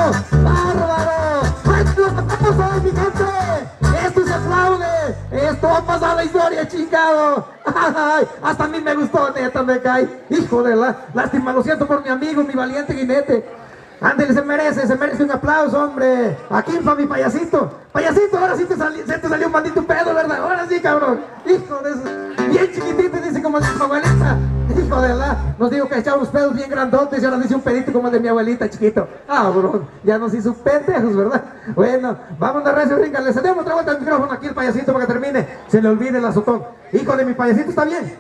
¡Bárbaro! ¡Ay, lo matamos hoy, mi gente! ¡Esto se aplaude! ¡Esto va a pasar la historia, chingado! ¡Ay! Hasta a mí me gustó, neta, me cae. Hijo de la... Lástima, lo siento por mi amigo, mi valiente guinete. Ándale, se merece, se merece un aplauso, hombre. Aquí para mi payasito. Payasito, ahora sí te, se te salió un maldito pedo, ¿verdad? Ahora sí, cabrón. Hijo de eso. Bien chiquitito, dice como de mi abuelita. Hijo de la. Nos dijo que echaba unos pedos bien grandotes y ahora dice un pedito como el de mi abuelita, chiquito. Ah, bro. Ya nos hizo pendejos, ¿verdad? Bueno, vamos a recio, ringa. Le cedemos otra vuelta el micrófono aquí al payasito para que termine. Se le olvide el azotón. Hijo de mi payasito, ¿está bien?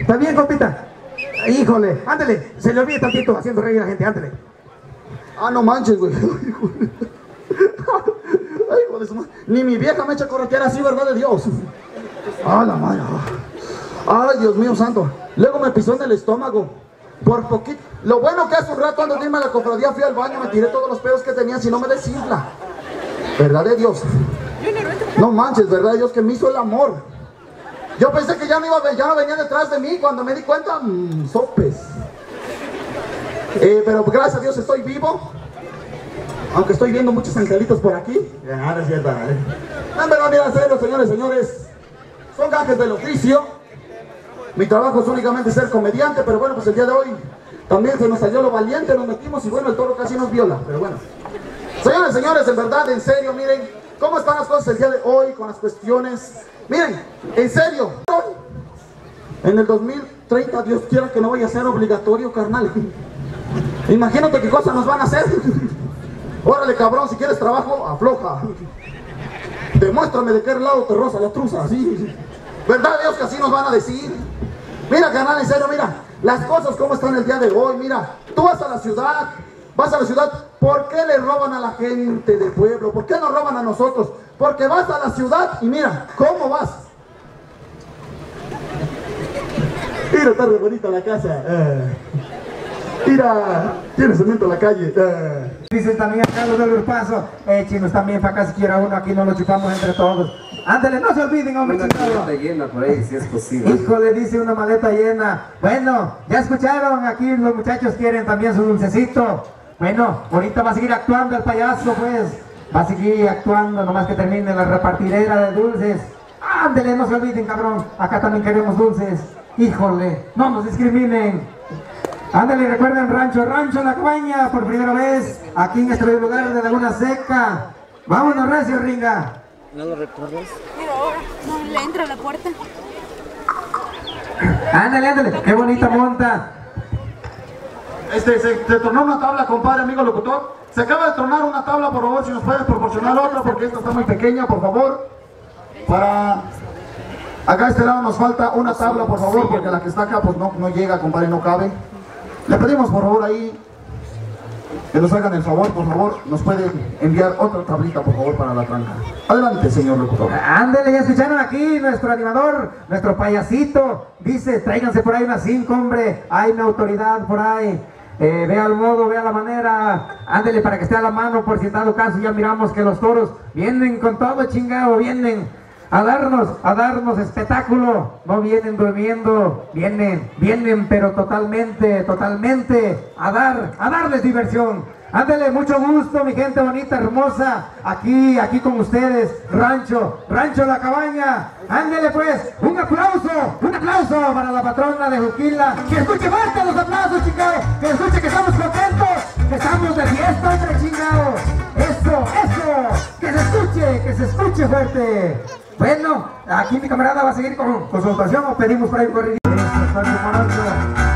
¿Está bien, compita? Híjole, ándale, se le olvide tantito haciendo reír a la gente, ándale.
Ah, no manches, güey. [laughs] Ay, hijo de su madre. Ni mi vieja me echa corretear así, ¿verdad de Dios? Ah, la madre. Ay, Dios mío santo. Luego me pisó en el estómago. Por poquito. Lo bueno que hace un rato antes de irme a la cofradía fui al baño, me tiré todos los pedos que tenía, si no me desinfla. ¿Verdad de Dios? No manches, ¿verdad de Dios que me hizo el amor? Yo pensé que ya no, iba, ya no venía detrás de mí, cuando me di cuenta, mm, sopes. Eh, pero gracias a Dios estoy vivo. Aunque estoy viendo muchos angelitos por aquí. Ah, no es cierto, ¿vale? No, verdad, mira, serio, señores, señores. Son gajes del oficio. Mi trabajo es únicamente ser comediante, pero bueno, pues el día de hoy también se nos salió lo valiente, nos metimos y bueno, el toro casi nos viola, pero bueno. Señores, señores, en verdad, en serio, miren, cómo están las cosas el día de hoy con las cuestiones. Miren, en serio, en el 2030, Dios quiera que no vaya a ser obligatorio, carnal. Imagínate qué cosas nos van a hacer. Órale, cabrón, si quieres trabajo, afloja. Demuéstrame de qué lado te roza la truza, así. ¿Verdad, Dios, que así nos van a decir? Mira, canal, en serio, mira, las cosas como están el día de hoy, mira, tú vas a la ciudad, vas a la ciudad, ¿por qué le roban a la gente del pueblo? ¿Por qué nos roban a nosotros? Porque vas a la ciudad y mira, ¿cómo vas? Mira, está re bonita la casa. eh. Mira, tiene cemento en la calle. eh.
Dicen también a Carlos del Paso, eh, chinos también para acá si quiera uno, aquí nos lo chupamos entre todos. Ándale, no se olviden, hombre,
Una
chingado.
maleta llena por ahí, si es posible.
Híjole, dice una maleta llena. Bueno, ya escucharon, aquí los muchachos quieren también su dulcecito. Bueno, ahorita va a seguir actuando el payaso, pues. Va a seguir actuando, nomás que termine la repartidera de dulces. Ándele, no se olviden, cabrón. Acá también queremos dulces. Híjole, no nos discriminen. Ándale, recuerden Rancho, Rancho La Cabaña, por primera vez, aquí en este lugar de Laguna Seca. Vámonos, Recio Ringa.
Pero ahora no le entra a la puerta.
Ándale, ándale, qué bonita monta.
Este, se, se tornó una tabla, compadre, amigo locutor. Se acaba de tornar una tabla, por favor, si nos puedes proporcionar otra, porque esta está muy pequeña, por favor. Para... Acá a este lado nos falta una tabla, por favor, porque la que está acá, pues no, no llega, compadre, no cabe. Le pedimos, por favor, ahí, que nos hagan el favor, por favor, nos pueden enviar otra tablita, por favor, para la tranca. Adelante, señor locutor.
Ándale, ya escucharon aquí nuestro animador, nuestro payasito. Dice, tráiganse por ahí unas cinco, hombre. Hay una autoridad por ahí. Eh, vea el modo, vea la manera. Ándele para que esté a la mano, por si en dado caso ya miramos que los toros vienen con todo chingado, vienen a darnos, a darnos espectáculo. No vienen durmiendo, vienen, vienen, pero totalmente, totalmente a dar, a darles diversión. Ándale, mucho gusto, mi gente bonita, hermosa. Aquí, aquí con ustedes, Rancho, Rancho La Cabaña. Ándale pues, un aplauso, un aplauso para la patrona de Juquila. Que escuche fuerte los aplausos, chingado. Que escuche que estamos contentos, que estamos de fiesta, hombre, chingado. Eso, eso, que se escuche, que se escuche fuerte. Bueno, aquí mi camarada va a seguir con, con su pedimos ir corriendo. Eso,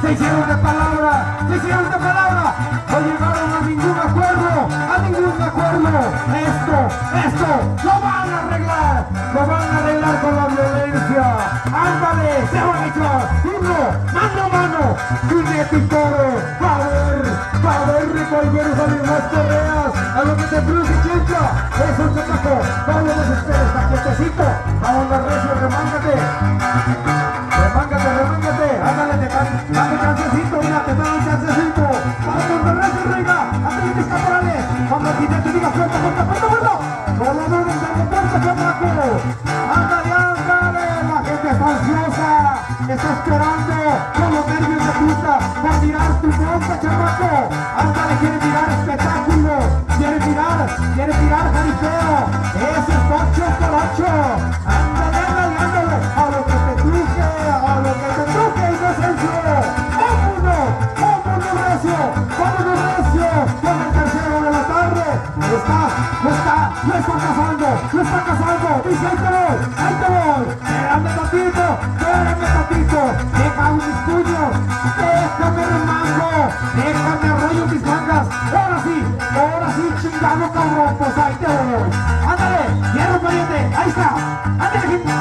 Se hicieron de palabra, se hicieron de palabra. No llegaron a ningún acuerdo, a ningún acuerdo. Esto, esto, lo van a arreglar. Lo van a arreglar con la violencia. Ándale, se van a echar. Uno, mano a mano. Jinete y toro. Va a ver, va a ver de cualquier salir más correas. A lo que te cruce chincha. Eso, chamaco. No lo desesperes. Vamos a recio, remángate. Remángate, mira, te dan un chancecito. Vamos a recio, reina. Ándale, mis caporales. Cuando el jinete diga fuerte, fuerte, fuerte, fuerte. No lo dudes, dame fuerte, chamaco. Ándale, ándale. La gente está ansiosa. Está esperando con los nervios de puta por mirar tu bomba, chamaco. Ándale, quiere mirar espectáculo. Quiere mirar, quiere mirar jaripeo. Ese es Poncho Corocho. Te voy. Espérame tantito, espérame tantito. Deja mis puños, déjame remango, déjame arroyo mis mangas. Ahora sí, ahora sí, chingado cabrón, pues ahí te voy. Ándale, hierro pariente, ahí está. Ándale, gente,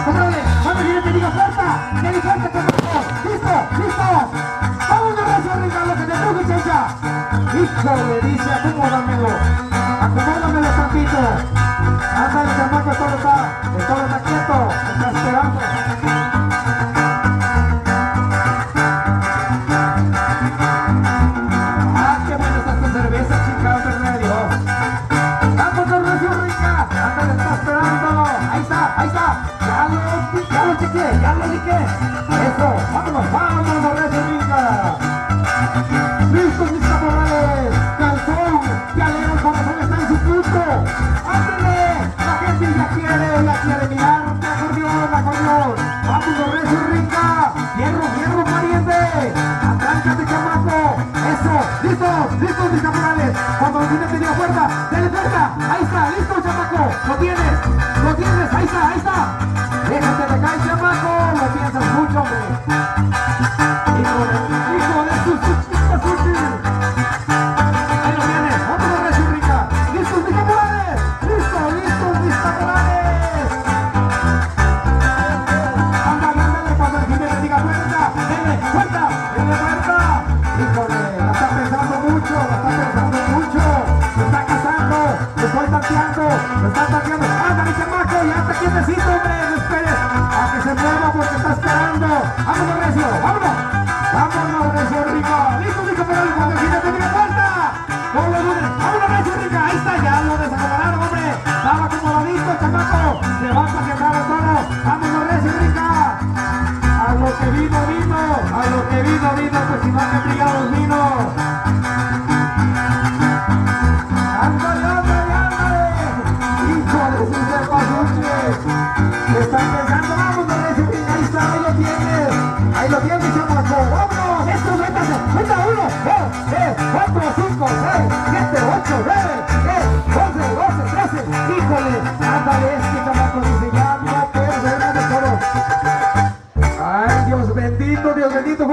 ¡Lo tienes! ¡Lo tienes! ¡Ahí está! ¡Ahí está! ¡Déjate de caer, chamaco! ¡Lo piensas mucho, hombre! Está quietecito, hombre, no esperes a que se mueva porque está esperando. Vámonos, recio. Vámonos,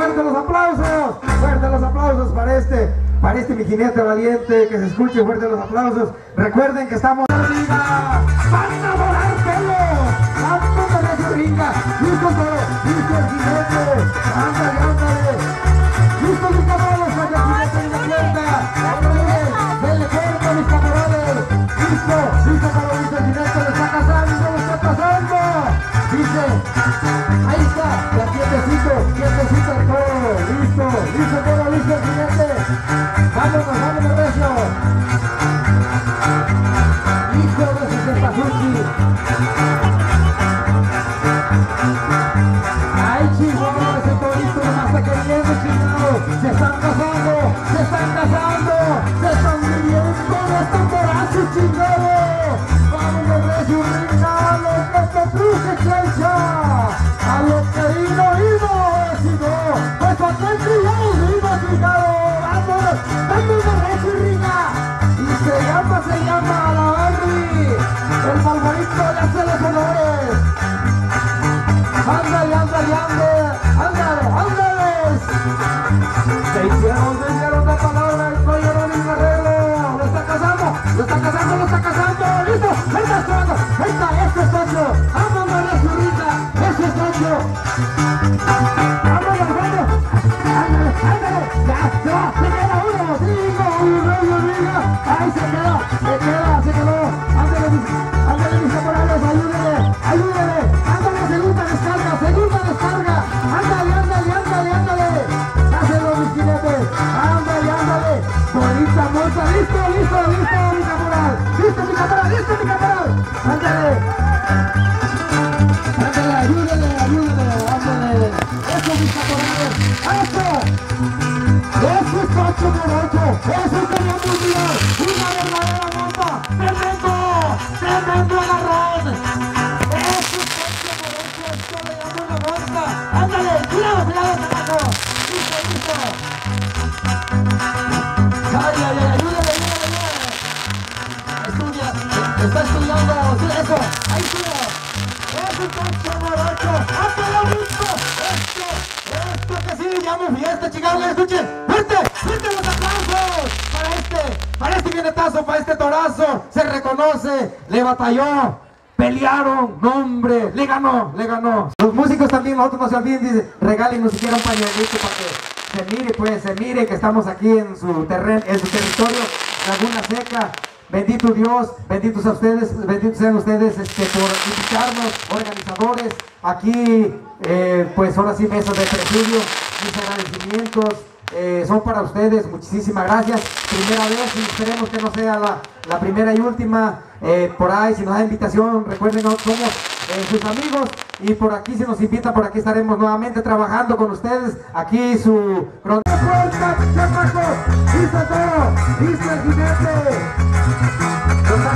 fuerte los aplausos, fuerte los aplausos para este, para este mi jinete valiente, que se escuche fuerte los aplausos. Recuerden que estamos arriba, van a volar pelos, vamos a recio ringa, listo todo, listo el jinete, ándale, ándale, listo mis para que el jinete diga fuerza, ándale, denle fuerza mis caporales, me ¡Vámonos, vámonos, recio! ¡Hijo de su cepazuchi! ¡Ay, chihuahua, ese torito más está queriendo, chingado! ¡Se están casando! ¡Se están casando! ¡Se están viviendo de este corazo, chingado! ¡Vámonos, recio, rinda! ¡Los que te puse, chencha! ¡A los que vino, vino! ¡Si no, pues para qué chingado, vino, chingado! ando borracho y rica, y se llama, se llama a la Barbie, el barbarito le hace los honores. Ándale, ándale, ándale, ándale, ándale. Se hicieron, se hicieron de palabra, el collero y guerrero, lo está casando, lo está casando, lo está casando, listo, esta es esta es este espacio. batalló, pelearon, nombre, le ganó, le ganó. Los músicos también, los otros no se dice, regalen ni siquiera un pañuelito para que se mire, pues, se mire que estamos aquí en su terreno, en su territorio, Laguna Seca. Bendito Dios, benditos a ustedes, benditos sean ustedes este, por invitarnos, organizadores, aquí, eh, pues ahora sí, mesas de presidio, mis agradecimientos, eh, son para ustedes. Muchísimas gracias. Primera vez y esperemos que no sea la, la primera y última. Eh, por ahí, si nos da invitación, recuerden, somos eh, sus amigos y por aquí se nos invita, por aquí estaremos nuevamente trabajando con ustedes. Aquí su... Lo está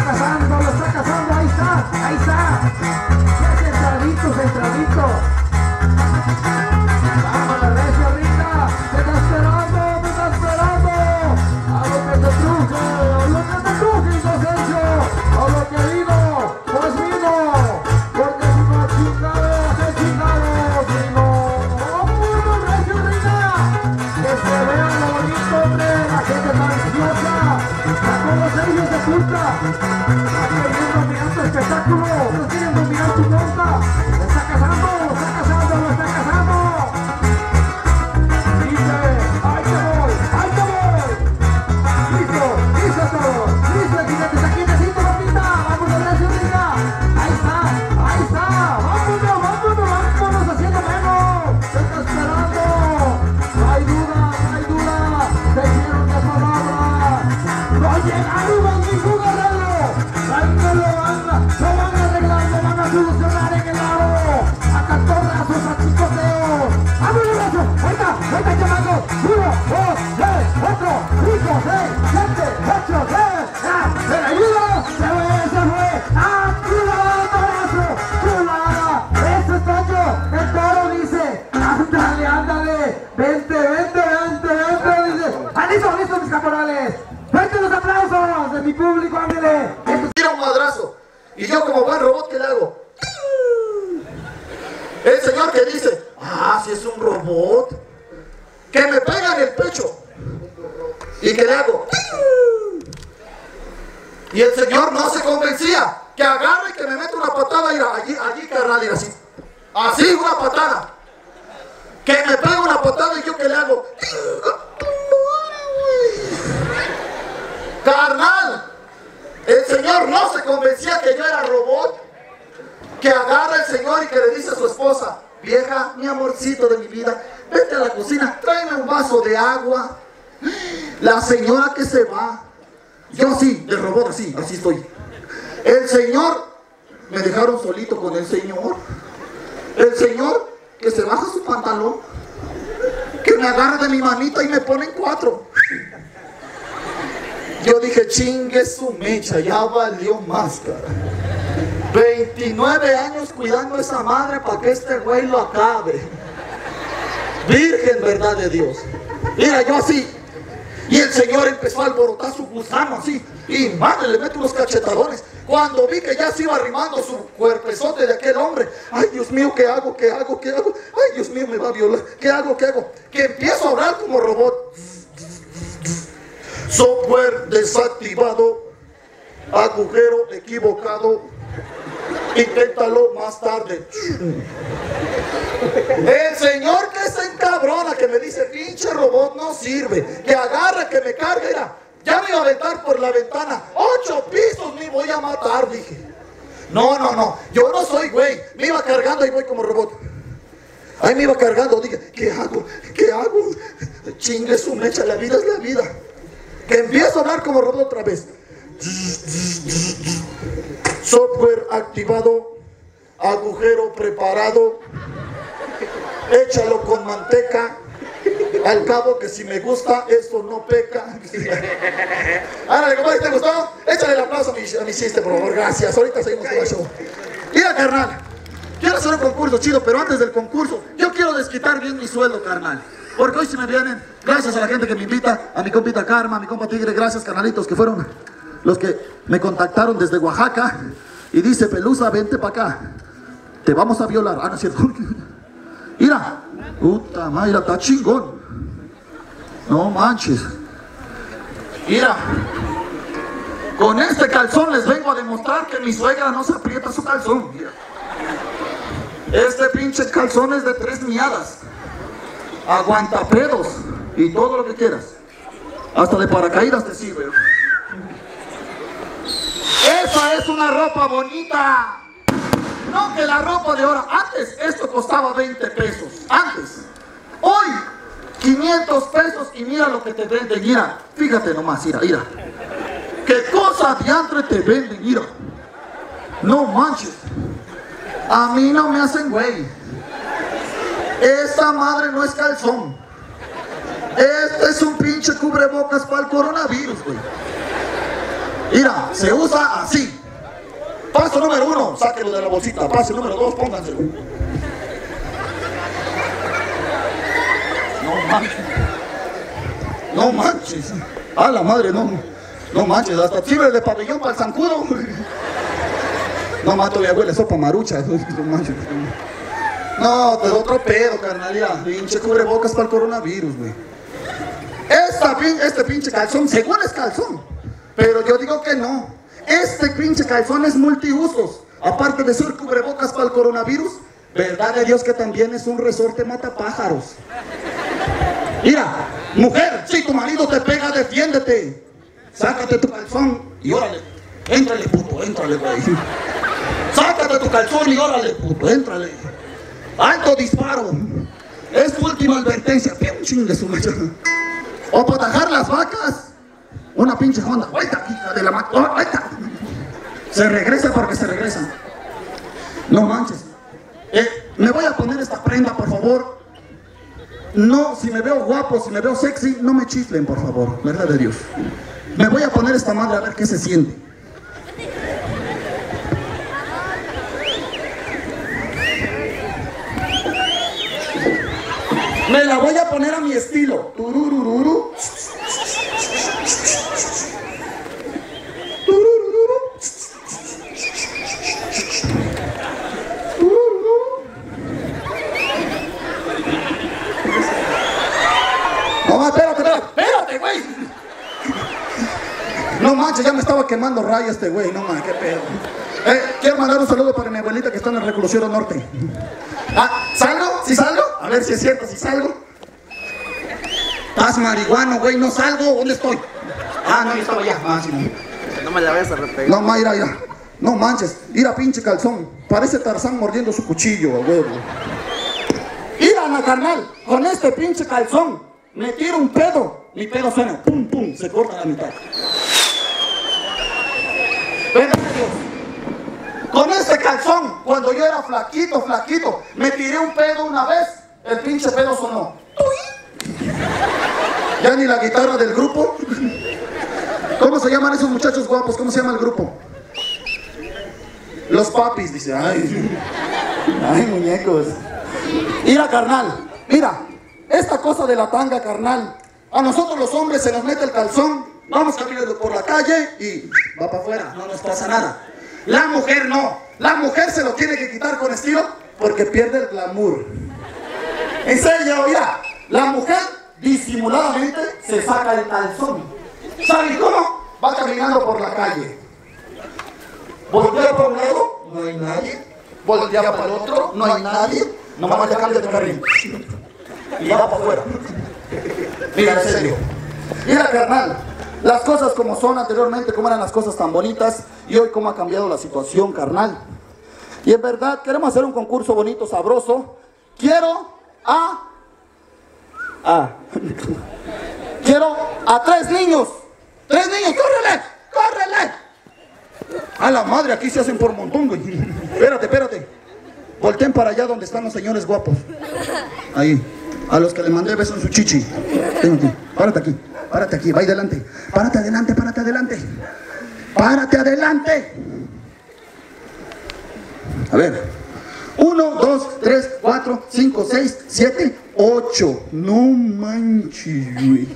cazando, lo está cazando, ahí está, ahí está. Ya es
el Keep your hands. Ya valió más, cara. 29 años cuidando a esa madre para que este güey lo acabe. Virgen, verdad de Dios. Mira, yo así. Y el Señor empezó a alborotar su gusano así. Y madre, le mete unos cachetadones. Cuando vi que ya se iba arrimando su cuerpezote de aquel hombre. Ay, Dios mío, ¿qué hago? ¿Qué hago? ¿Qué hago? Ay, Dios mío, me va a violar. ¿Qué hago? ¿Qué hago? Que empiezo a hablar como robot. Software desactivado. Agujero equivocado. Inténtalo más tarde. El señor que se encabrona, que me dice, pinche robot no sirve. Que agarra, que me mira. Ya me iba a aventar por la ventana. Ocho pisos me voy a matar, dije. No, no, no. Yo no soy güey. Me iba cargando y voy como robot. Ahí me iba cargando. Dije, ¿qué hago? ¿Qué hago? Chingue su mecha, la vida es la vida. Que empiezo a hablar como robot otra vez. Software activado. Agujero preparado. Échalo con manteca. Al cabo que si me gusta, esto no peca. [laughs] Ándale, compadre, ¿te gustó? Échale el aplauso a mi, chiste, por favor. Gracias. Ahorita seguimos con el show. Mira, carnal. Quiero hacer un concurso chido, pero antes del concurso, yo quiero desquitar bien mi sueldo, carnal. Porque hoy si me vienen, gracias a la gente que me invita, a mi compita Karma, a mi compa Tigre, gracias, carnalitos, que fueron los que me contactaron desde Oaxaca. Y dice, Pelusa, vente para acá. Te vamos a violar. Ah, no es cierto. [laughs] Mira, puta madre, está chingón. No manches. Mira, con este calzón les vengo a demostrar que mi suegra no se aprieta su calzón. Mira. Este pinche calzón es de tres miadas. Aguanta pedos y todo lo que quieras. Hasta de paracaídas te sirve. Esa es una ropa bonita. No que la ropa de ahora. Antes esto costaba 20 pesos. Antes. Hoy 500 pesos y mira lo que te venden. Mira, fíjate nomás, mira, mira. ¿Qué cosa diantre te venden? Mira. No manches. A mí no me hacen güey. Esta madre no es calzón. Este es un pinche cubrebocas para el coronavirus, güey. Mira, se usa así. Paso número uno, sáquelo de la bolsita. Paso número dos, pónganselo. No manches. No manches. A la madre, no. No manches, hasta sirve de pabellón para el zancudo. No mato, mi abuela, sopa marucha. No manches. No, te doy otro pedo, carnal. Ya, pinche cubrebocas para el coronavirus, güey. Esta, este pinche calzón, según es calzón. Pero yo digo que no. Este pinche calzón es multiusos. Aparte de ser cubrebocas para el coronavirus, verdad de Dios que también es un resorte matapájaros. Mira, mujer, si tu marido te pega, defiéndete. Sácate tu calzón y órale. Éntrale, puto, éntrale, güey. Sácate tu calzón y órale, puto, éntrale. Alto disparo. Es tu última advertencia. Pim, chingue su. O para atajar las vacas. Una pinche Honda. Vuelta, hija de la ma- oh. Se regresa porque se regresa. No manches. Eh, me voy a poner esta prenda, por favor. No, si me veo guapo, si me veo sexy, no me chiflen, por favor. Verdad de Dios. Me voy a poner esta madre a ver qué se siente. Me la voy a poner a mi estilo. Tururururu. No, espérate, espérate, espérate, güey. No manches, ya me estaba quemando raya este güey, no manches, qué pedo. Eh, quiero mandar un saludo para mi abuelita que está en el reclusorio norte. Ah, ¿salgo? ¿Sí salgo? A ver si es cierto, si salgo. Estás marihuano, güey, no salgo, ¿dónde estoy? Ah, no, yo estaba allá. Ah, sí, no.
No me la vayas a repetir.
No, Mayra, mira. No manches, mira pinche calzón. Parece Tarzán mordiendo su cuchillo, a huevo. Mira, carnal, con este pinche calzón me tiro un pedo. Mi pedo suena, pum, pum, se corta la mitad. Dios. Con este calzón. Cuando yo era flaquito, flaquito, me tiré un pedo una vez, el pinche pedo sonó. Ya ni la guitarra del grupo. ¿Cómo se llaman esos muchachos guapos? ¿Cómo se llama el grupo? Los papis, dice. Ay, ay muñecos. Mira, carnal, mira, esta cosa de la tanga, carnal, a nosotros los hombres se nos mete el calzón, vamos caminando por la calle y va para afuera, no nos pasa nada. La mujer no, la mujer se lo tiene que quitar con estilo porque pierde el glamour. En serio, mira, la mujer disimuladamente se saca el calzón. ¿Saben cómo? Va caminando por la calle. Voltea para un lado, no hay nadie. Voltea para el otro, no hay nadie. Nomás le cambia de carril. Y va para afuera. Mira, en serio. Mira, carnal. Las cosas como son anteriormente, como eran las cosas tan bonitas, y hoy cómo ha cambiado la situación, carnal. Y en verdad, queremos hacer un concurso bonito, sabroso. Quiero a. A. [laughs] Quiero a tres niños. Tres niños, córrele, córrele. A la madre, aquí se hacen por montón, güey. [laughs] Espérate, espérate. Volten para allá donde están los señores guapos. Ahí. A los que le mandé beso en su chichi. Ven aquí. Párate aquí. Va adelante. Párate adelante, párate adelante. Párate adelante. A ver. Uno, dos, tres, cuatro, cinco, seis, siete, ocho. No manches, güey.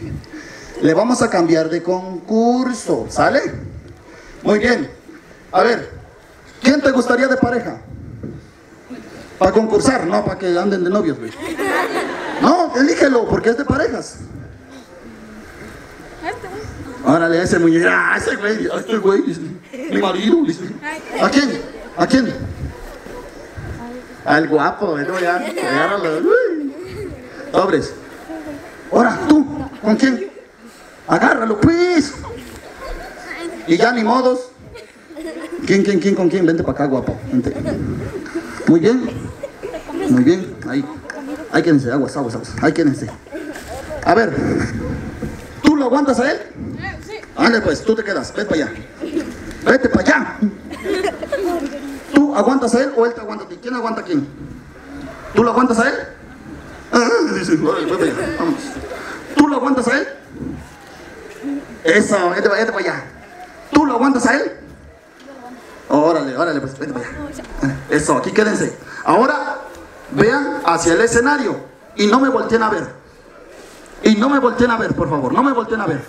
Le vamos a cambiar de concurso. ¿Sale? Muy bien. A ver. ¿Quién te gustaría de pareja? Para concursar, no para que anden de novios, güey. No, elígelo, porque es de parejas. Órale, ese muñeco. Ah, ese güey. ah, Este güey. Mi marido. ¿A quién? ¿A quién? Al guapo, ¿no? Ya. agárralo. Uy. Sobres. Ahora, tú, ¿con quién? Agárralo, pues. Y ya ni modos. ¿Quién, quién, quién, con quién? Vente para acá, guapo. Vente. Muy bien. Muy bien. Ahí. Ahí quédense, aguas, aguas, aguas. Ahí quédense. A ver. ¿Tú lo aguantas a él? Sí. Ándale, pues, tú te quedas. Vete para allá. Vete para allá. ¿Tú aguantas a él o él te aguanta a ti? ¿Quién aguanta a quién? ¿Tú lo aguantas a él? Ah, dice, vete allá. Vamos. ¿Tú lo aguantas a él? Eso, vete para, vete para allá. ¿Tú lo aguantas a él? Órale, órale, pues vete para allá. Eso, aquí quédense. Ahora vean hacia el escenario y no me volteen a ver. Y no me volteen a ver, por favor, no me volteen a ver.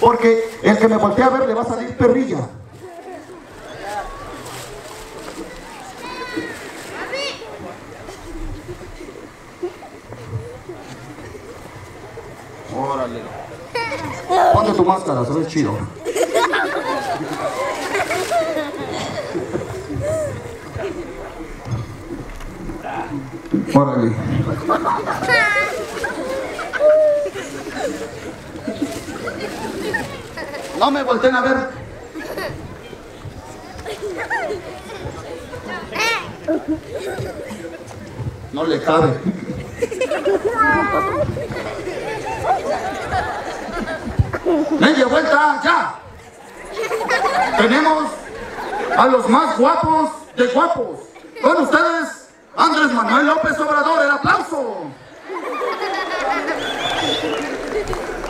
Porque el que me voltee a ver le va a salir perrilla. Órale. Ponte tu máscara, se ve chido. Órale. No me volteen a ver. No le cabe. Media vuelta, ya. Tenemos a los más guapos de guapos. Con ustedes, Manuel López Obrador, el aplauso.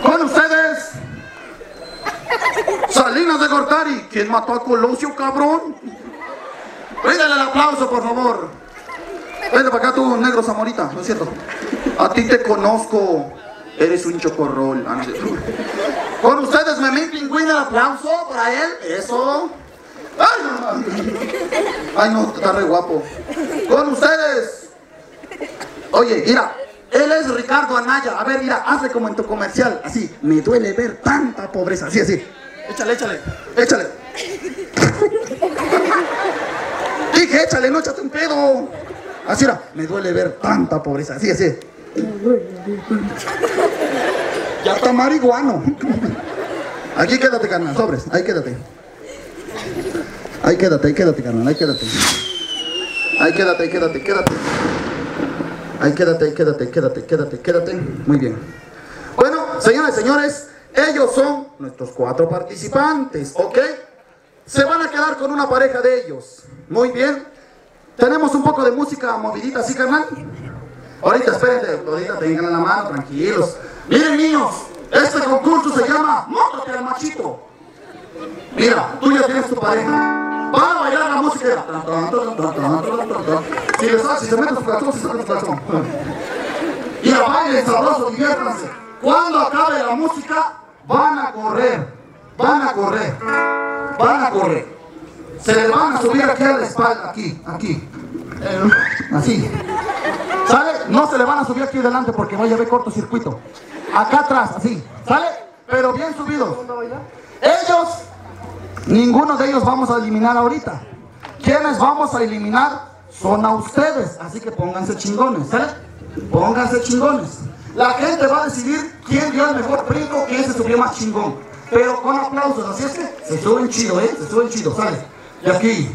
Con ustedes, Salinas de Gortari. ¿Quién mató a Colosio, cabrón? Pídale el aplauso, por favor. Vente para acá tú, negro Zamorita, ¿no es cierto? A ti te conozco. Eres un chocorrol. Ah. Con ustedes, Memín Pingüín, el aplauso para él. Eso. Ay, no, está re guapo. Con ustedes. Oye, mira, él es Ricardo Anaya. A ver, mira, hazle como en tu comercial. Así, me duele ver tanta pobreza. Así, así. Échale, échale, échale. Dije, échale, no échate un pedo. Así era, me duele ver tanta pobreza. Así, así. Ya está marihuano. Aquí quédate, carnal, sobres, ahí quédate. Ahí quédate, ahí quédate, carnal, ahí quédate. Ahí quédate, ahí quédate, quédate. Ahí quédate, ahí quédate, quédate, quédate, quédate. Muy bien. Bueno, señores, señores, ellos son nuestros cuatro participantes, ¿ok? se van a quedar con una pareja de ellos. Muy bien. Tenemos un poco de música movidita, ¿sí, carnal? Ahorita espérense, ahorita tengan en la mano, tranquilos. Miren, niños, este concurso se llama Móntate al machito. Mira, tú ya tienes tu pareja. Van a bailar la música. Si les si se meten su corazón, se sacan su corazón. Y la bailen sabroso, diviértanse. Cuando acabe la música, van a correr. Van a correr. Van a correr. Se les van a subir aquí a la espalda, aquí, aquí. Así. ¿Sale? No se le van a subir aquí delante porque vaya a haber cortocircuito. Acá atrás, así. ¿Sale? Pero bien subidos. Ellos, ninguno de ellos vamos a eliminar ahorita. Quienes vamos a eliminar son a ustedes. Así que pónganse chingones, ¿sale? Pónganse chingones. La gente va a decidir quién dio el mejor brinco, quién se subió más chingón. Pero con aplausos, así es que se suben chido, ¿eh? Se suben chido, ¿sale? Y aquí,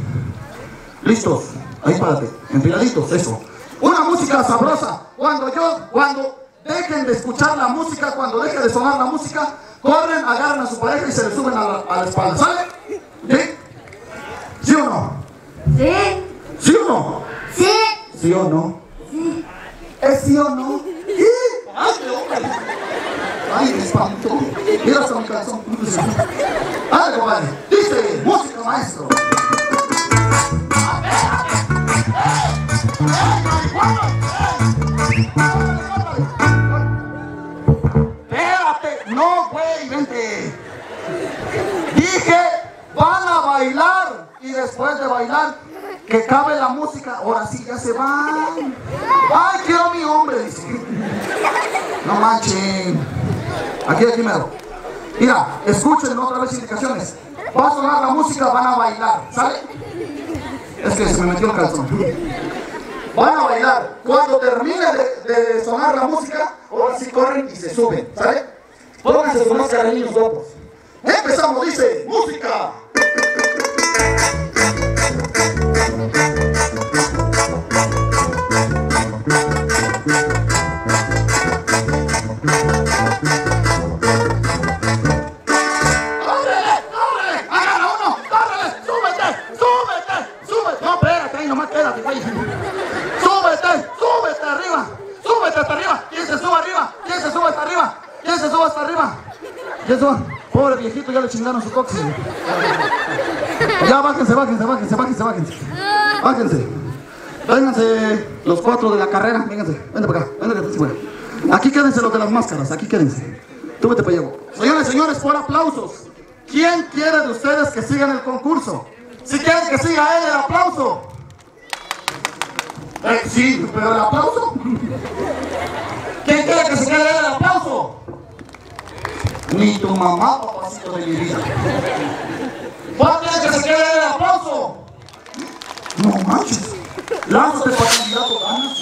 listos. Ahí párate, empiladitos, eso. Una música sabrosa. Cuando yo, cuando dejen de escuchar la música, cuando deje de sonar la música, corren, agarran a su pareja y se le suben a la, a la espalda. ¿Sale? ¿Sí? ¿Sí o no?
Sí,
¿Sí o no?
sí.
¿Sí o no? ¿Es sí o no? ¿Sí? ¡Ay, qué hombre! ¡Ay, me espanto! Mira hasta mi calzón. ¡Dale, compadre! Dice, música maestro. Espérate, bailar y después de bailar, que cabe la música, ahora sí ya se van. Ay, quiero a mi hombre, dice. No manchen. Aquí, aquí mero. Mira, escuchen otra vez indicaciones. Va a sonar la música, van a bailar, ¿sale? Es que se me metió el calzón. Van a bailar. Cuando termine de, sonar la música, ahora sí corren y se suben, ¿sale? Pónganse su máscara, niños guapos. Empezamos, dice, música. ¿Quién se sube arriba? ¿Quién se sube hasta arriba? ¿Quién se sube Pobre viejito, ya le chingaron su coxis. Ya, bájense, bájense, bájense, bájense, bájense. Bájense. Vénganse los cuatro de la carrera. Vénganse. Vente para acá. Vente para acá. Aquí quédense los de las máscaras. Aquí quédense. Tú vete para allá. Señores, señores, por aplausos. ¿Quién quiere de ustedes que sigan el concurso? Si quieren que siga él, el aplauso. Eh, sí, pero el aplauso. ¿Quién quiere que se quede él el aplauso? Ni tu mamá, papacito de mi vida. ¿Cuál quiere que se quede el aplauso? No manches. Lánzate para candidato, ganas.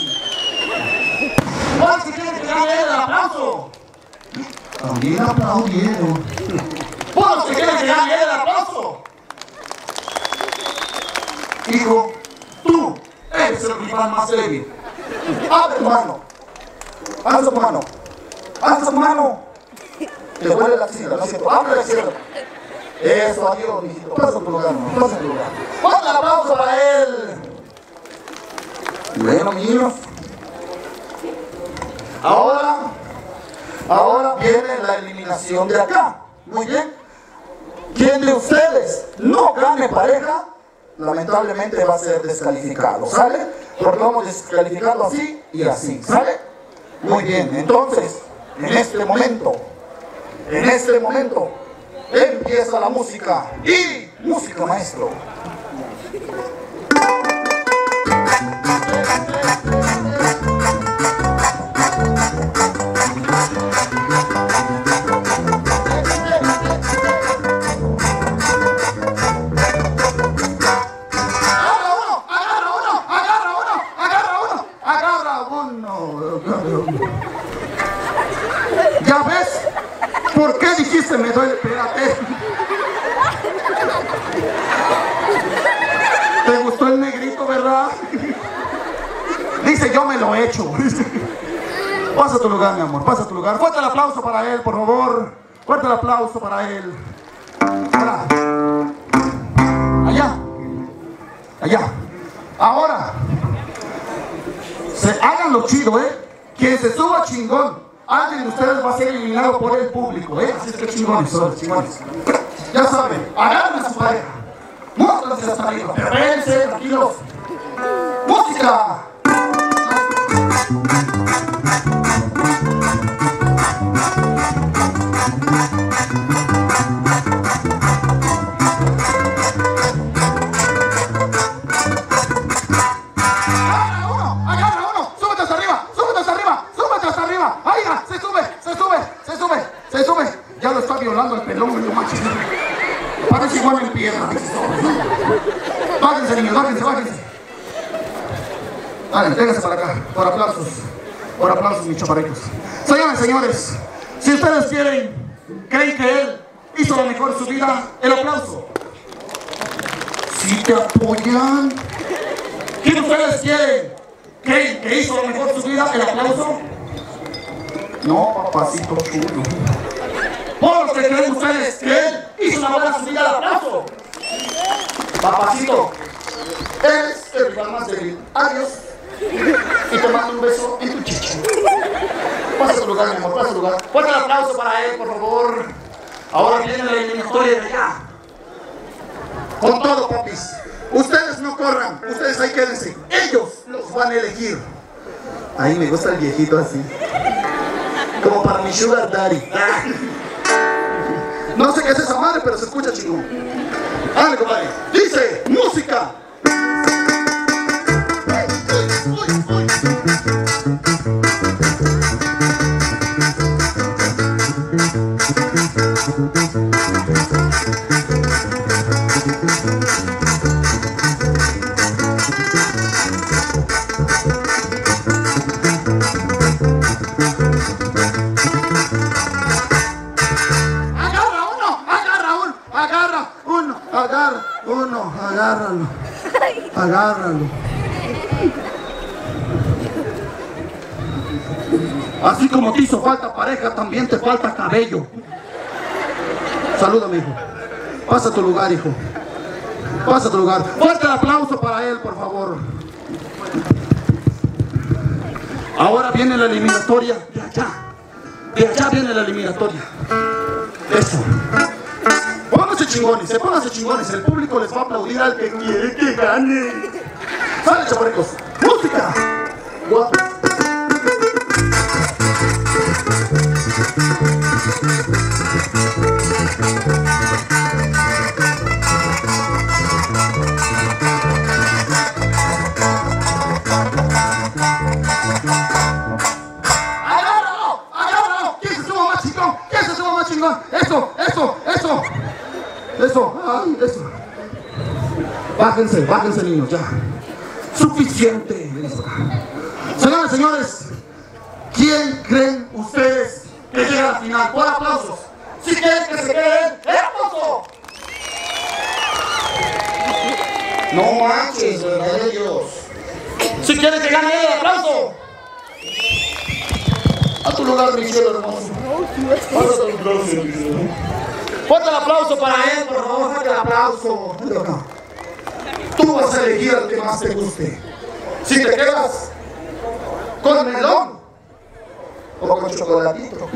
¿Cuál se quiere que gane el aplauso? También aplaudieron. ¿Cuál se quiere que gane el aplauso? Hijo, tú eres el rival más débil. Abre tu mano. Alza tu mano. Alza tu mano. Te huele la axila, lo siento. Abre la axila. Eso, adiós, mijito. Pasa tu lugar, no. Pasa tu lugar. Ponga el aplauso para él. Bueno, niños. Ahora, ahora viene la eliminación de acá. Muy bien. Quien de ustedes no gane pareja, lamentablemente va a ser descalificado, ¿sale? Porque vamos a descalificarlo así y así, ¿sale? Muy bien, entonces, en este momento, en este momento, empieza la música y música maestro. Me duele? Espérate. ¿Te gustó el negrito, verdad? Dice, yo me lo he hecho. Pasa a tu lugar, mi amor, pasa a tu lugar. Fuerte el aplauso para él, por favor. Fuerte el aplauso para él. Ahora. Allá. Ahora, se hagan lo chido, ¿eh? Quien se suba chingón, alguien de ustedes va a ser eliminado por el público, ¿eh? Así es que chingones, son chingones. Ya saben, agarren a su pareja. Muéstranse hasta arriba. Prepárense, tranquilos. ¡Música! Violando el pelón, no manches. Parece igual en piedra. Bájense, niños, bájense, bájense. Vénganse para acá, por aplausos. Por aplausos, mis chaparritos. Señores, señores, si ustedes quieren, creen que él hizo lo mejor en su vida, el aplauso. Si te apoyan. ¿Quién de ustedes quieren? ¿Creen que hizo lo mejor de su vida? ¿El aplauso? No, papacito chulo. Por los que creen ustedes que él hizo una buena su vida, el aplauso. Papacito, eres el rival más débil. Adiós. Y te mando un beso en tu chicha. Pasa tu lugar, mi amor, pasa tu lugar. Fuerte el aplauso para él, por favor. Ahora viene la eliminatoria de allá. Con todo, papis. Ustedes no corran, ustedes ahí quédense. Ellos los van a elegir. Ahí me gusta el viejito así. Como para mi sugar daddy. No sé qué es esa madre, pero se escucha chingón. Dale, compadre. Dice, música. Agarra uno, agárralo, agárralo. Así como te hizo falta pareja, también te falta cabello. Salúdame, hijo. Pasa a tu lugar, hijo. Pasa a tu lugar. Fuerte el aplauso para él, por favor. Ahora viene la eliminatoria de allá. De allá viene la eliminatoria. Eso. Chingones, se pónganse chingones. El público les va a aplaudir al que quiere que gane. Sale, chaparricos. Música. Guapos. ¡Agárralo! ¡Agárralo! ¿Quién se suba más chingón? ¿Quién se suba más chingón? ¡Eso! ¡Eso! ¡Eso! ¡Eso! ¡Ay! ¡Eso! Bájense, bájense niños, ya. Suficiente. Señores, señores, ¿quién creen ustedes que llega a la final? Por aplausos. Si quieren que se queden, ¡el aplauso! No manches, verdad de Dios. Si quieren que gane el aplauso. A tu lugar, mi cielo hermoso. Pasa tu aplauso, mi cielo. Fuerte el aplauso para él, por favor, fuerte el aplauso. Tú vas a elegir al que más te guste. Si te quedas con melón o con chocolatito.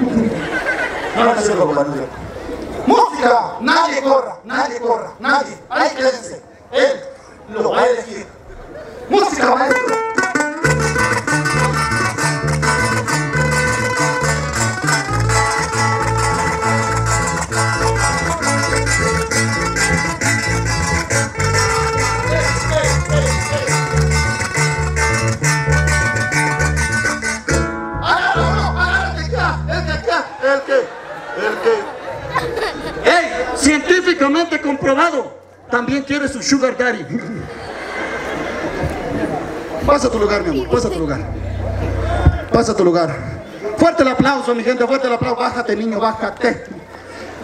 No, no con vanilla. Música, nadie corra, nadie corra, nadie. Ahí quédense. Él lo va a elegir. Música, maestro. También quiere su sugar daddy. Pasa a tu lugar, mi amor, pasa a tu lugar. Pasa a tu lugar. Fuerte el aplauso, mi gente, fuerte el aplauso. Bájate, niño, bájate.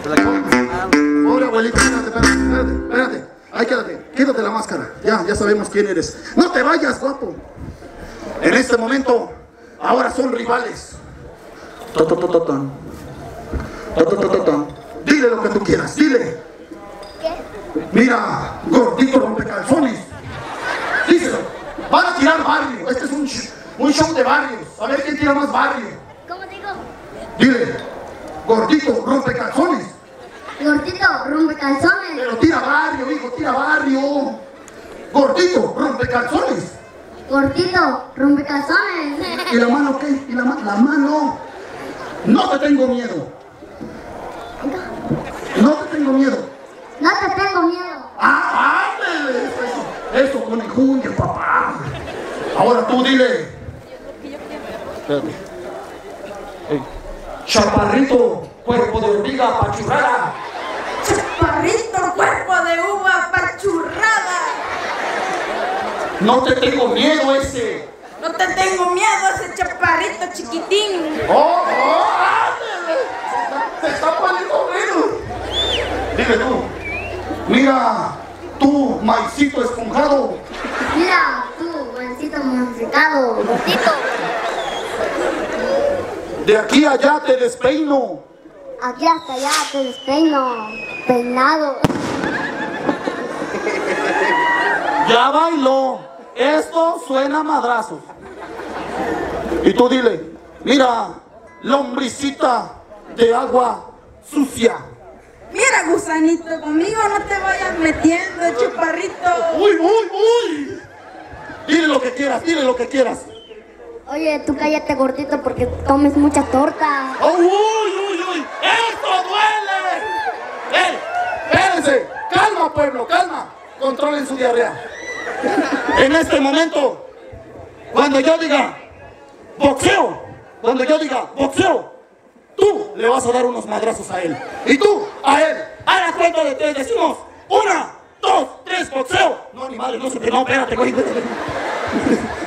Pobre abuelito, espérate, espérate, espérate. Ahí quédate, quítate la máscara. Ya, ya sabemos quién eres. No te vayas, guapo. En este momento, ahora son rivales. Dile lo que tú quieras, dile. Mira, gordito rompe calzones. Díselo. Van a tirar barrio. Este es un, un show de barrios. A ver quién tira más barrio.
¿Cómo digo?
Dile, gordito rompecalzones.
Gordito rompecalzones.
Pero tira barrio, hijo, tira barrio. Gordito rompe calzones.
Gordito rompecalzones.
¿Y la mano qué? ¿Y la, ma la mano? No te tengo miedo. No te tengo miedo.
No te tengo miedo.
¡Ah, ándale! Eso, eso con enjundia, papá. Ahora tú dile. Espérate. Ey. Chaparrito, cuerpo de hormiga apachurrada.
Chaparrito, cuerpo de uva apachurrada.
No te tengo miedo ese.
No te tengo miedo a ese chaparrito chiquitín.
¡Oh, oh! ándale! Se está, se está poniendo bueno. Dile tú. Mira, tú, maicito esponjado.
Mira, tú, modificado. Gordito.
De aquí a allá te despeino.
Aquí hasta allá te despeino. Peinado.
Ya bailó. Esto suena a madrazos. Y tú dile, mira, lombricita de agua sucia.
Mira, gusanito, conmigo no te vayas metiendo, chaparrito.
¡Uy, uy, uy! Dile lo que quieras, dile lo que quieras.
Oye, tú cállate gordito porque comes mucha torta.
¡Oh, ¡Uy, uy, uy! ¡Esto duele! ¡Ey! ¡Espérense! ¡Calma, pueblo, calma! Controlen su diarrea. En este momento, cuando yo diga boxeo, cuando yo diga boxeo, tú le vas a dar unos madrazos a él. Y tú a él. A la cuenta de tres decimos: una, dos, tres, boxeo. No, ni madre, no se no, espérate, güey.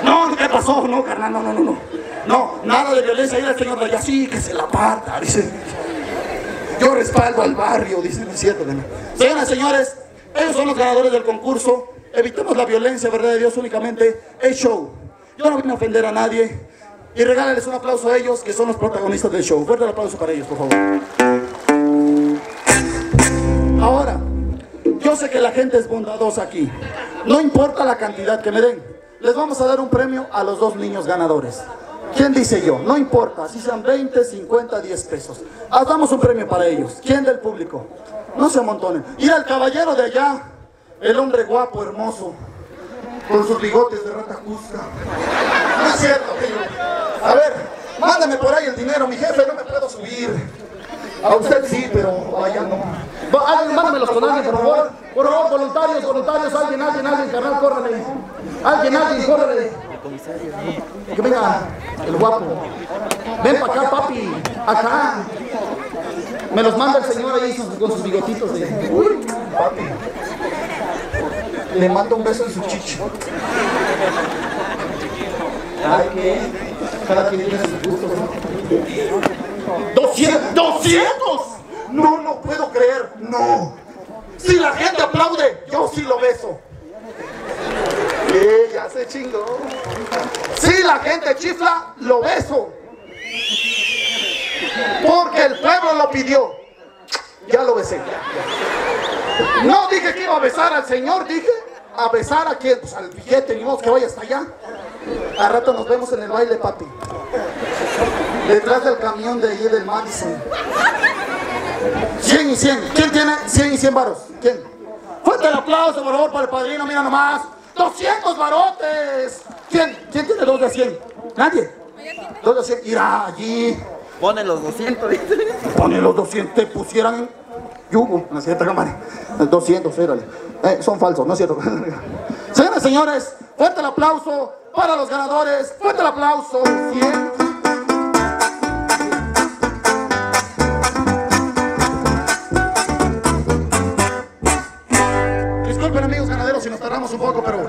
No, ¿qué pasó? No, carnal, no, no, no, no. No, nada de violencia. Ahí el señor de allá, sí, que se la aparta, dice. Yo respaldo al barrio, dice, no es cierto, ¿no? Señoras y señores, ellos son los ganadores del concurso. Evitemos la violencia, verdad de Dios, únicamente es show. Yo no vine a ofender a nadie. Y regálales un aplauso a ellos, que son los protagonistas del show. Fuerte el aplauso para ellos, por favor. Ahora, yo sé que la gente es bondadosa aquí. No importa la cantidad que me den. Les vamos a dar un premio a los dos niños ganadores. ¿Quién dice yo? No importa, si sean 20, 50, 10 pesos. Hagamos un premio para ellos. ¿Quién del público? No se amontonen. Y al caballero de allá, el hombre guapo, hermoso, con sus bigotes de rata jusca. No es cierto, tío. A ver, mándame por ahí el dinero, mi jefe, no me puedo subir. A usted sí, pero allá no. Va, alguien, mándamelos con alguien, por favor. Por favor, voluntarios, voluntarios, alguien, alguien, alguien, carnal, córrele. Alguien, alguien, córrele. Que venga el guapo. Ven para acá, papi. Acá. Me los manda el señor ahí con sus bigotitos de. Uy, papi. Le mando un beso en su chicho. Ay, ¿qué? Cada quien tiene sus gustos, ¿no? ¡200! ¡200! No, no puedo creer. No. Si la gente aplaude, yo sí lo beso. Eh, ya se chingó. Si la gente chifla, lo beso. Porque el pueblo lo pidió. Ya lo besé. No dije que iba a besar al Señor, dije a besar a quien, pues al billete, ni modo que vaya hasta allá. A rato nos vemos en el baile, papi. Detrás del camión de allí del Madison. 100 y 100. ¿Quién tiene 100 y 100 varos? ¿Quién? Fuerte el aplauso, por favor, para el padrino, mira nomás. 200 varotes. ¿Quién? ¿Quién tiene dos de 100? ¿Nadie? Dos de 100. Irá allí.
Pone los 200, dice.
Pone los 200, te pusieran yugo, ¿no es cierto, cámara? 200, fíjale. Eh, son falsos, ¿no es cierto? [laughs] Señoras y señores, fuerte el aplauso para los ganadores. Fuerte el aplauso. 100.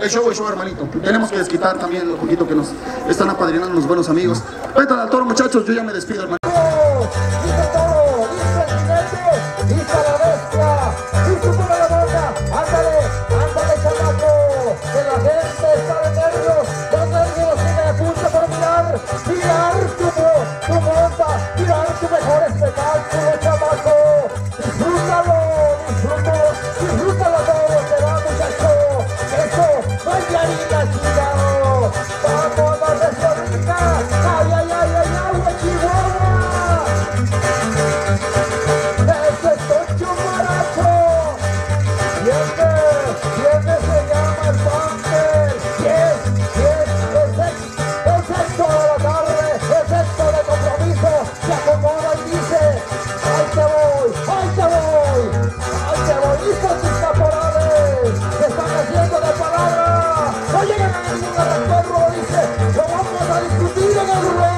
El show es show, hermanito. Tenemos que desquitar también lo poquito que nos están apadrinando los buenos amigos. Cuéntale al toro, muchachos, yo ya me despido, hermano.
el perro dice,
lo vamos a
discutir en el
rey.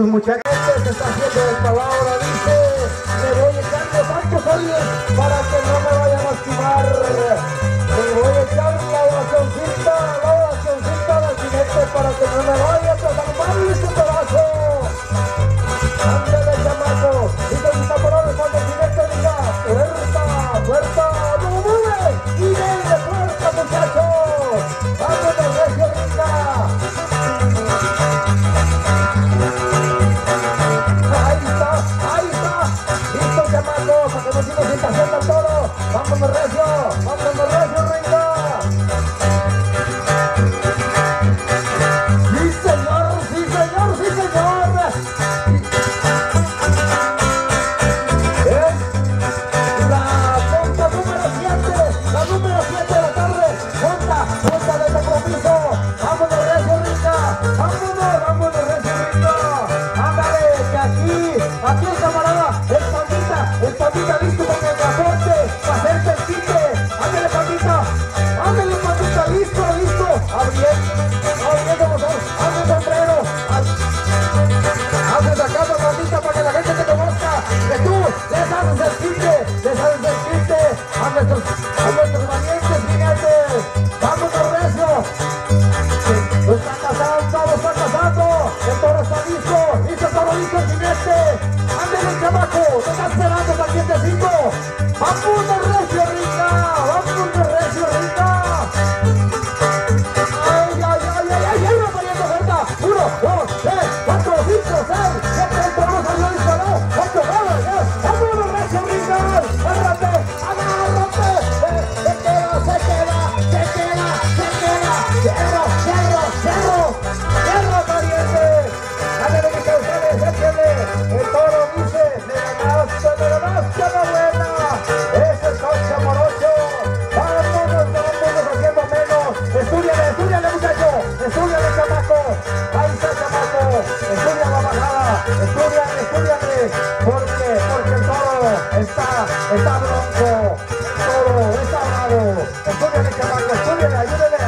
estos muchachos está
bravo. Estudiale,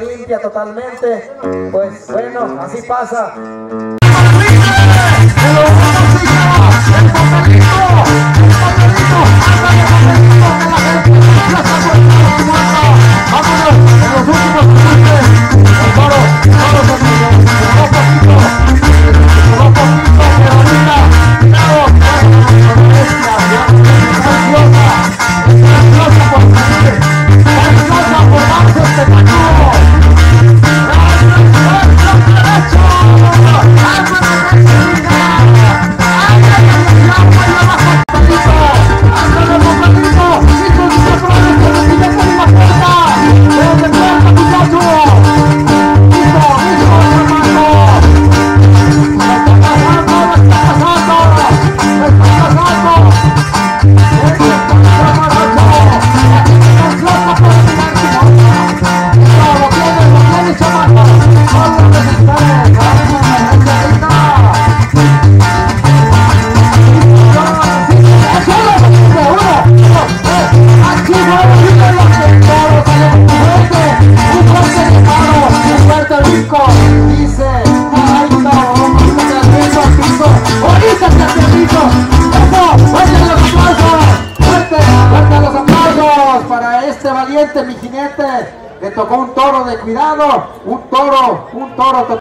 limpia totalmente. Pues bueno, así pasa.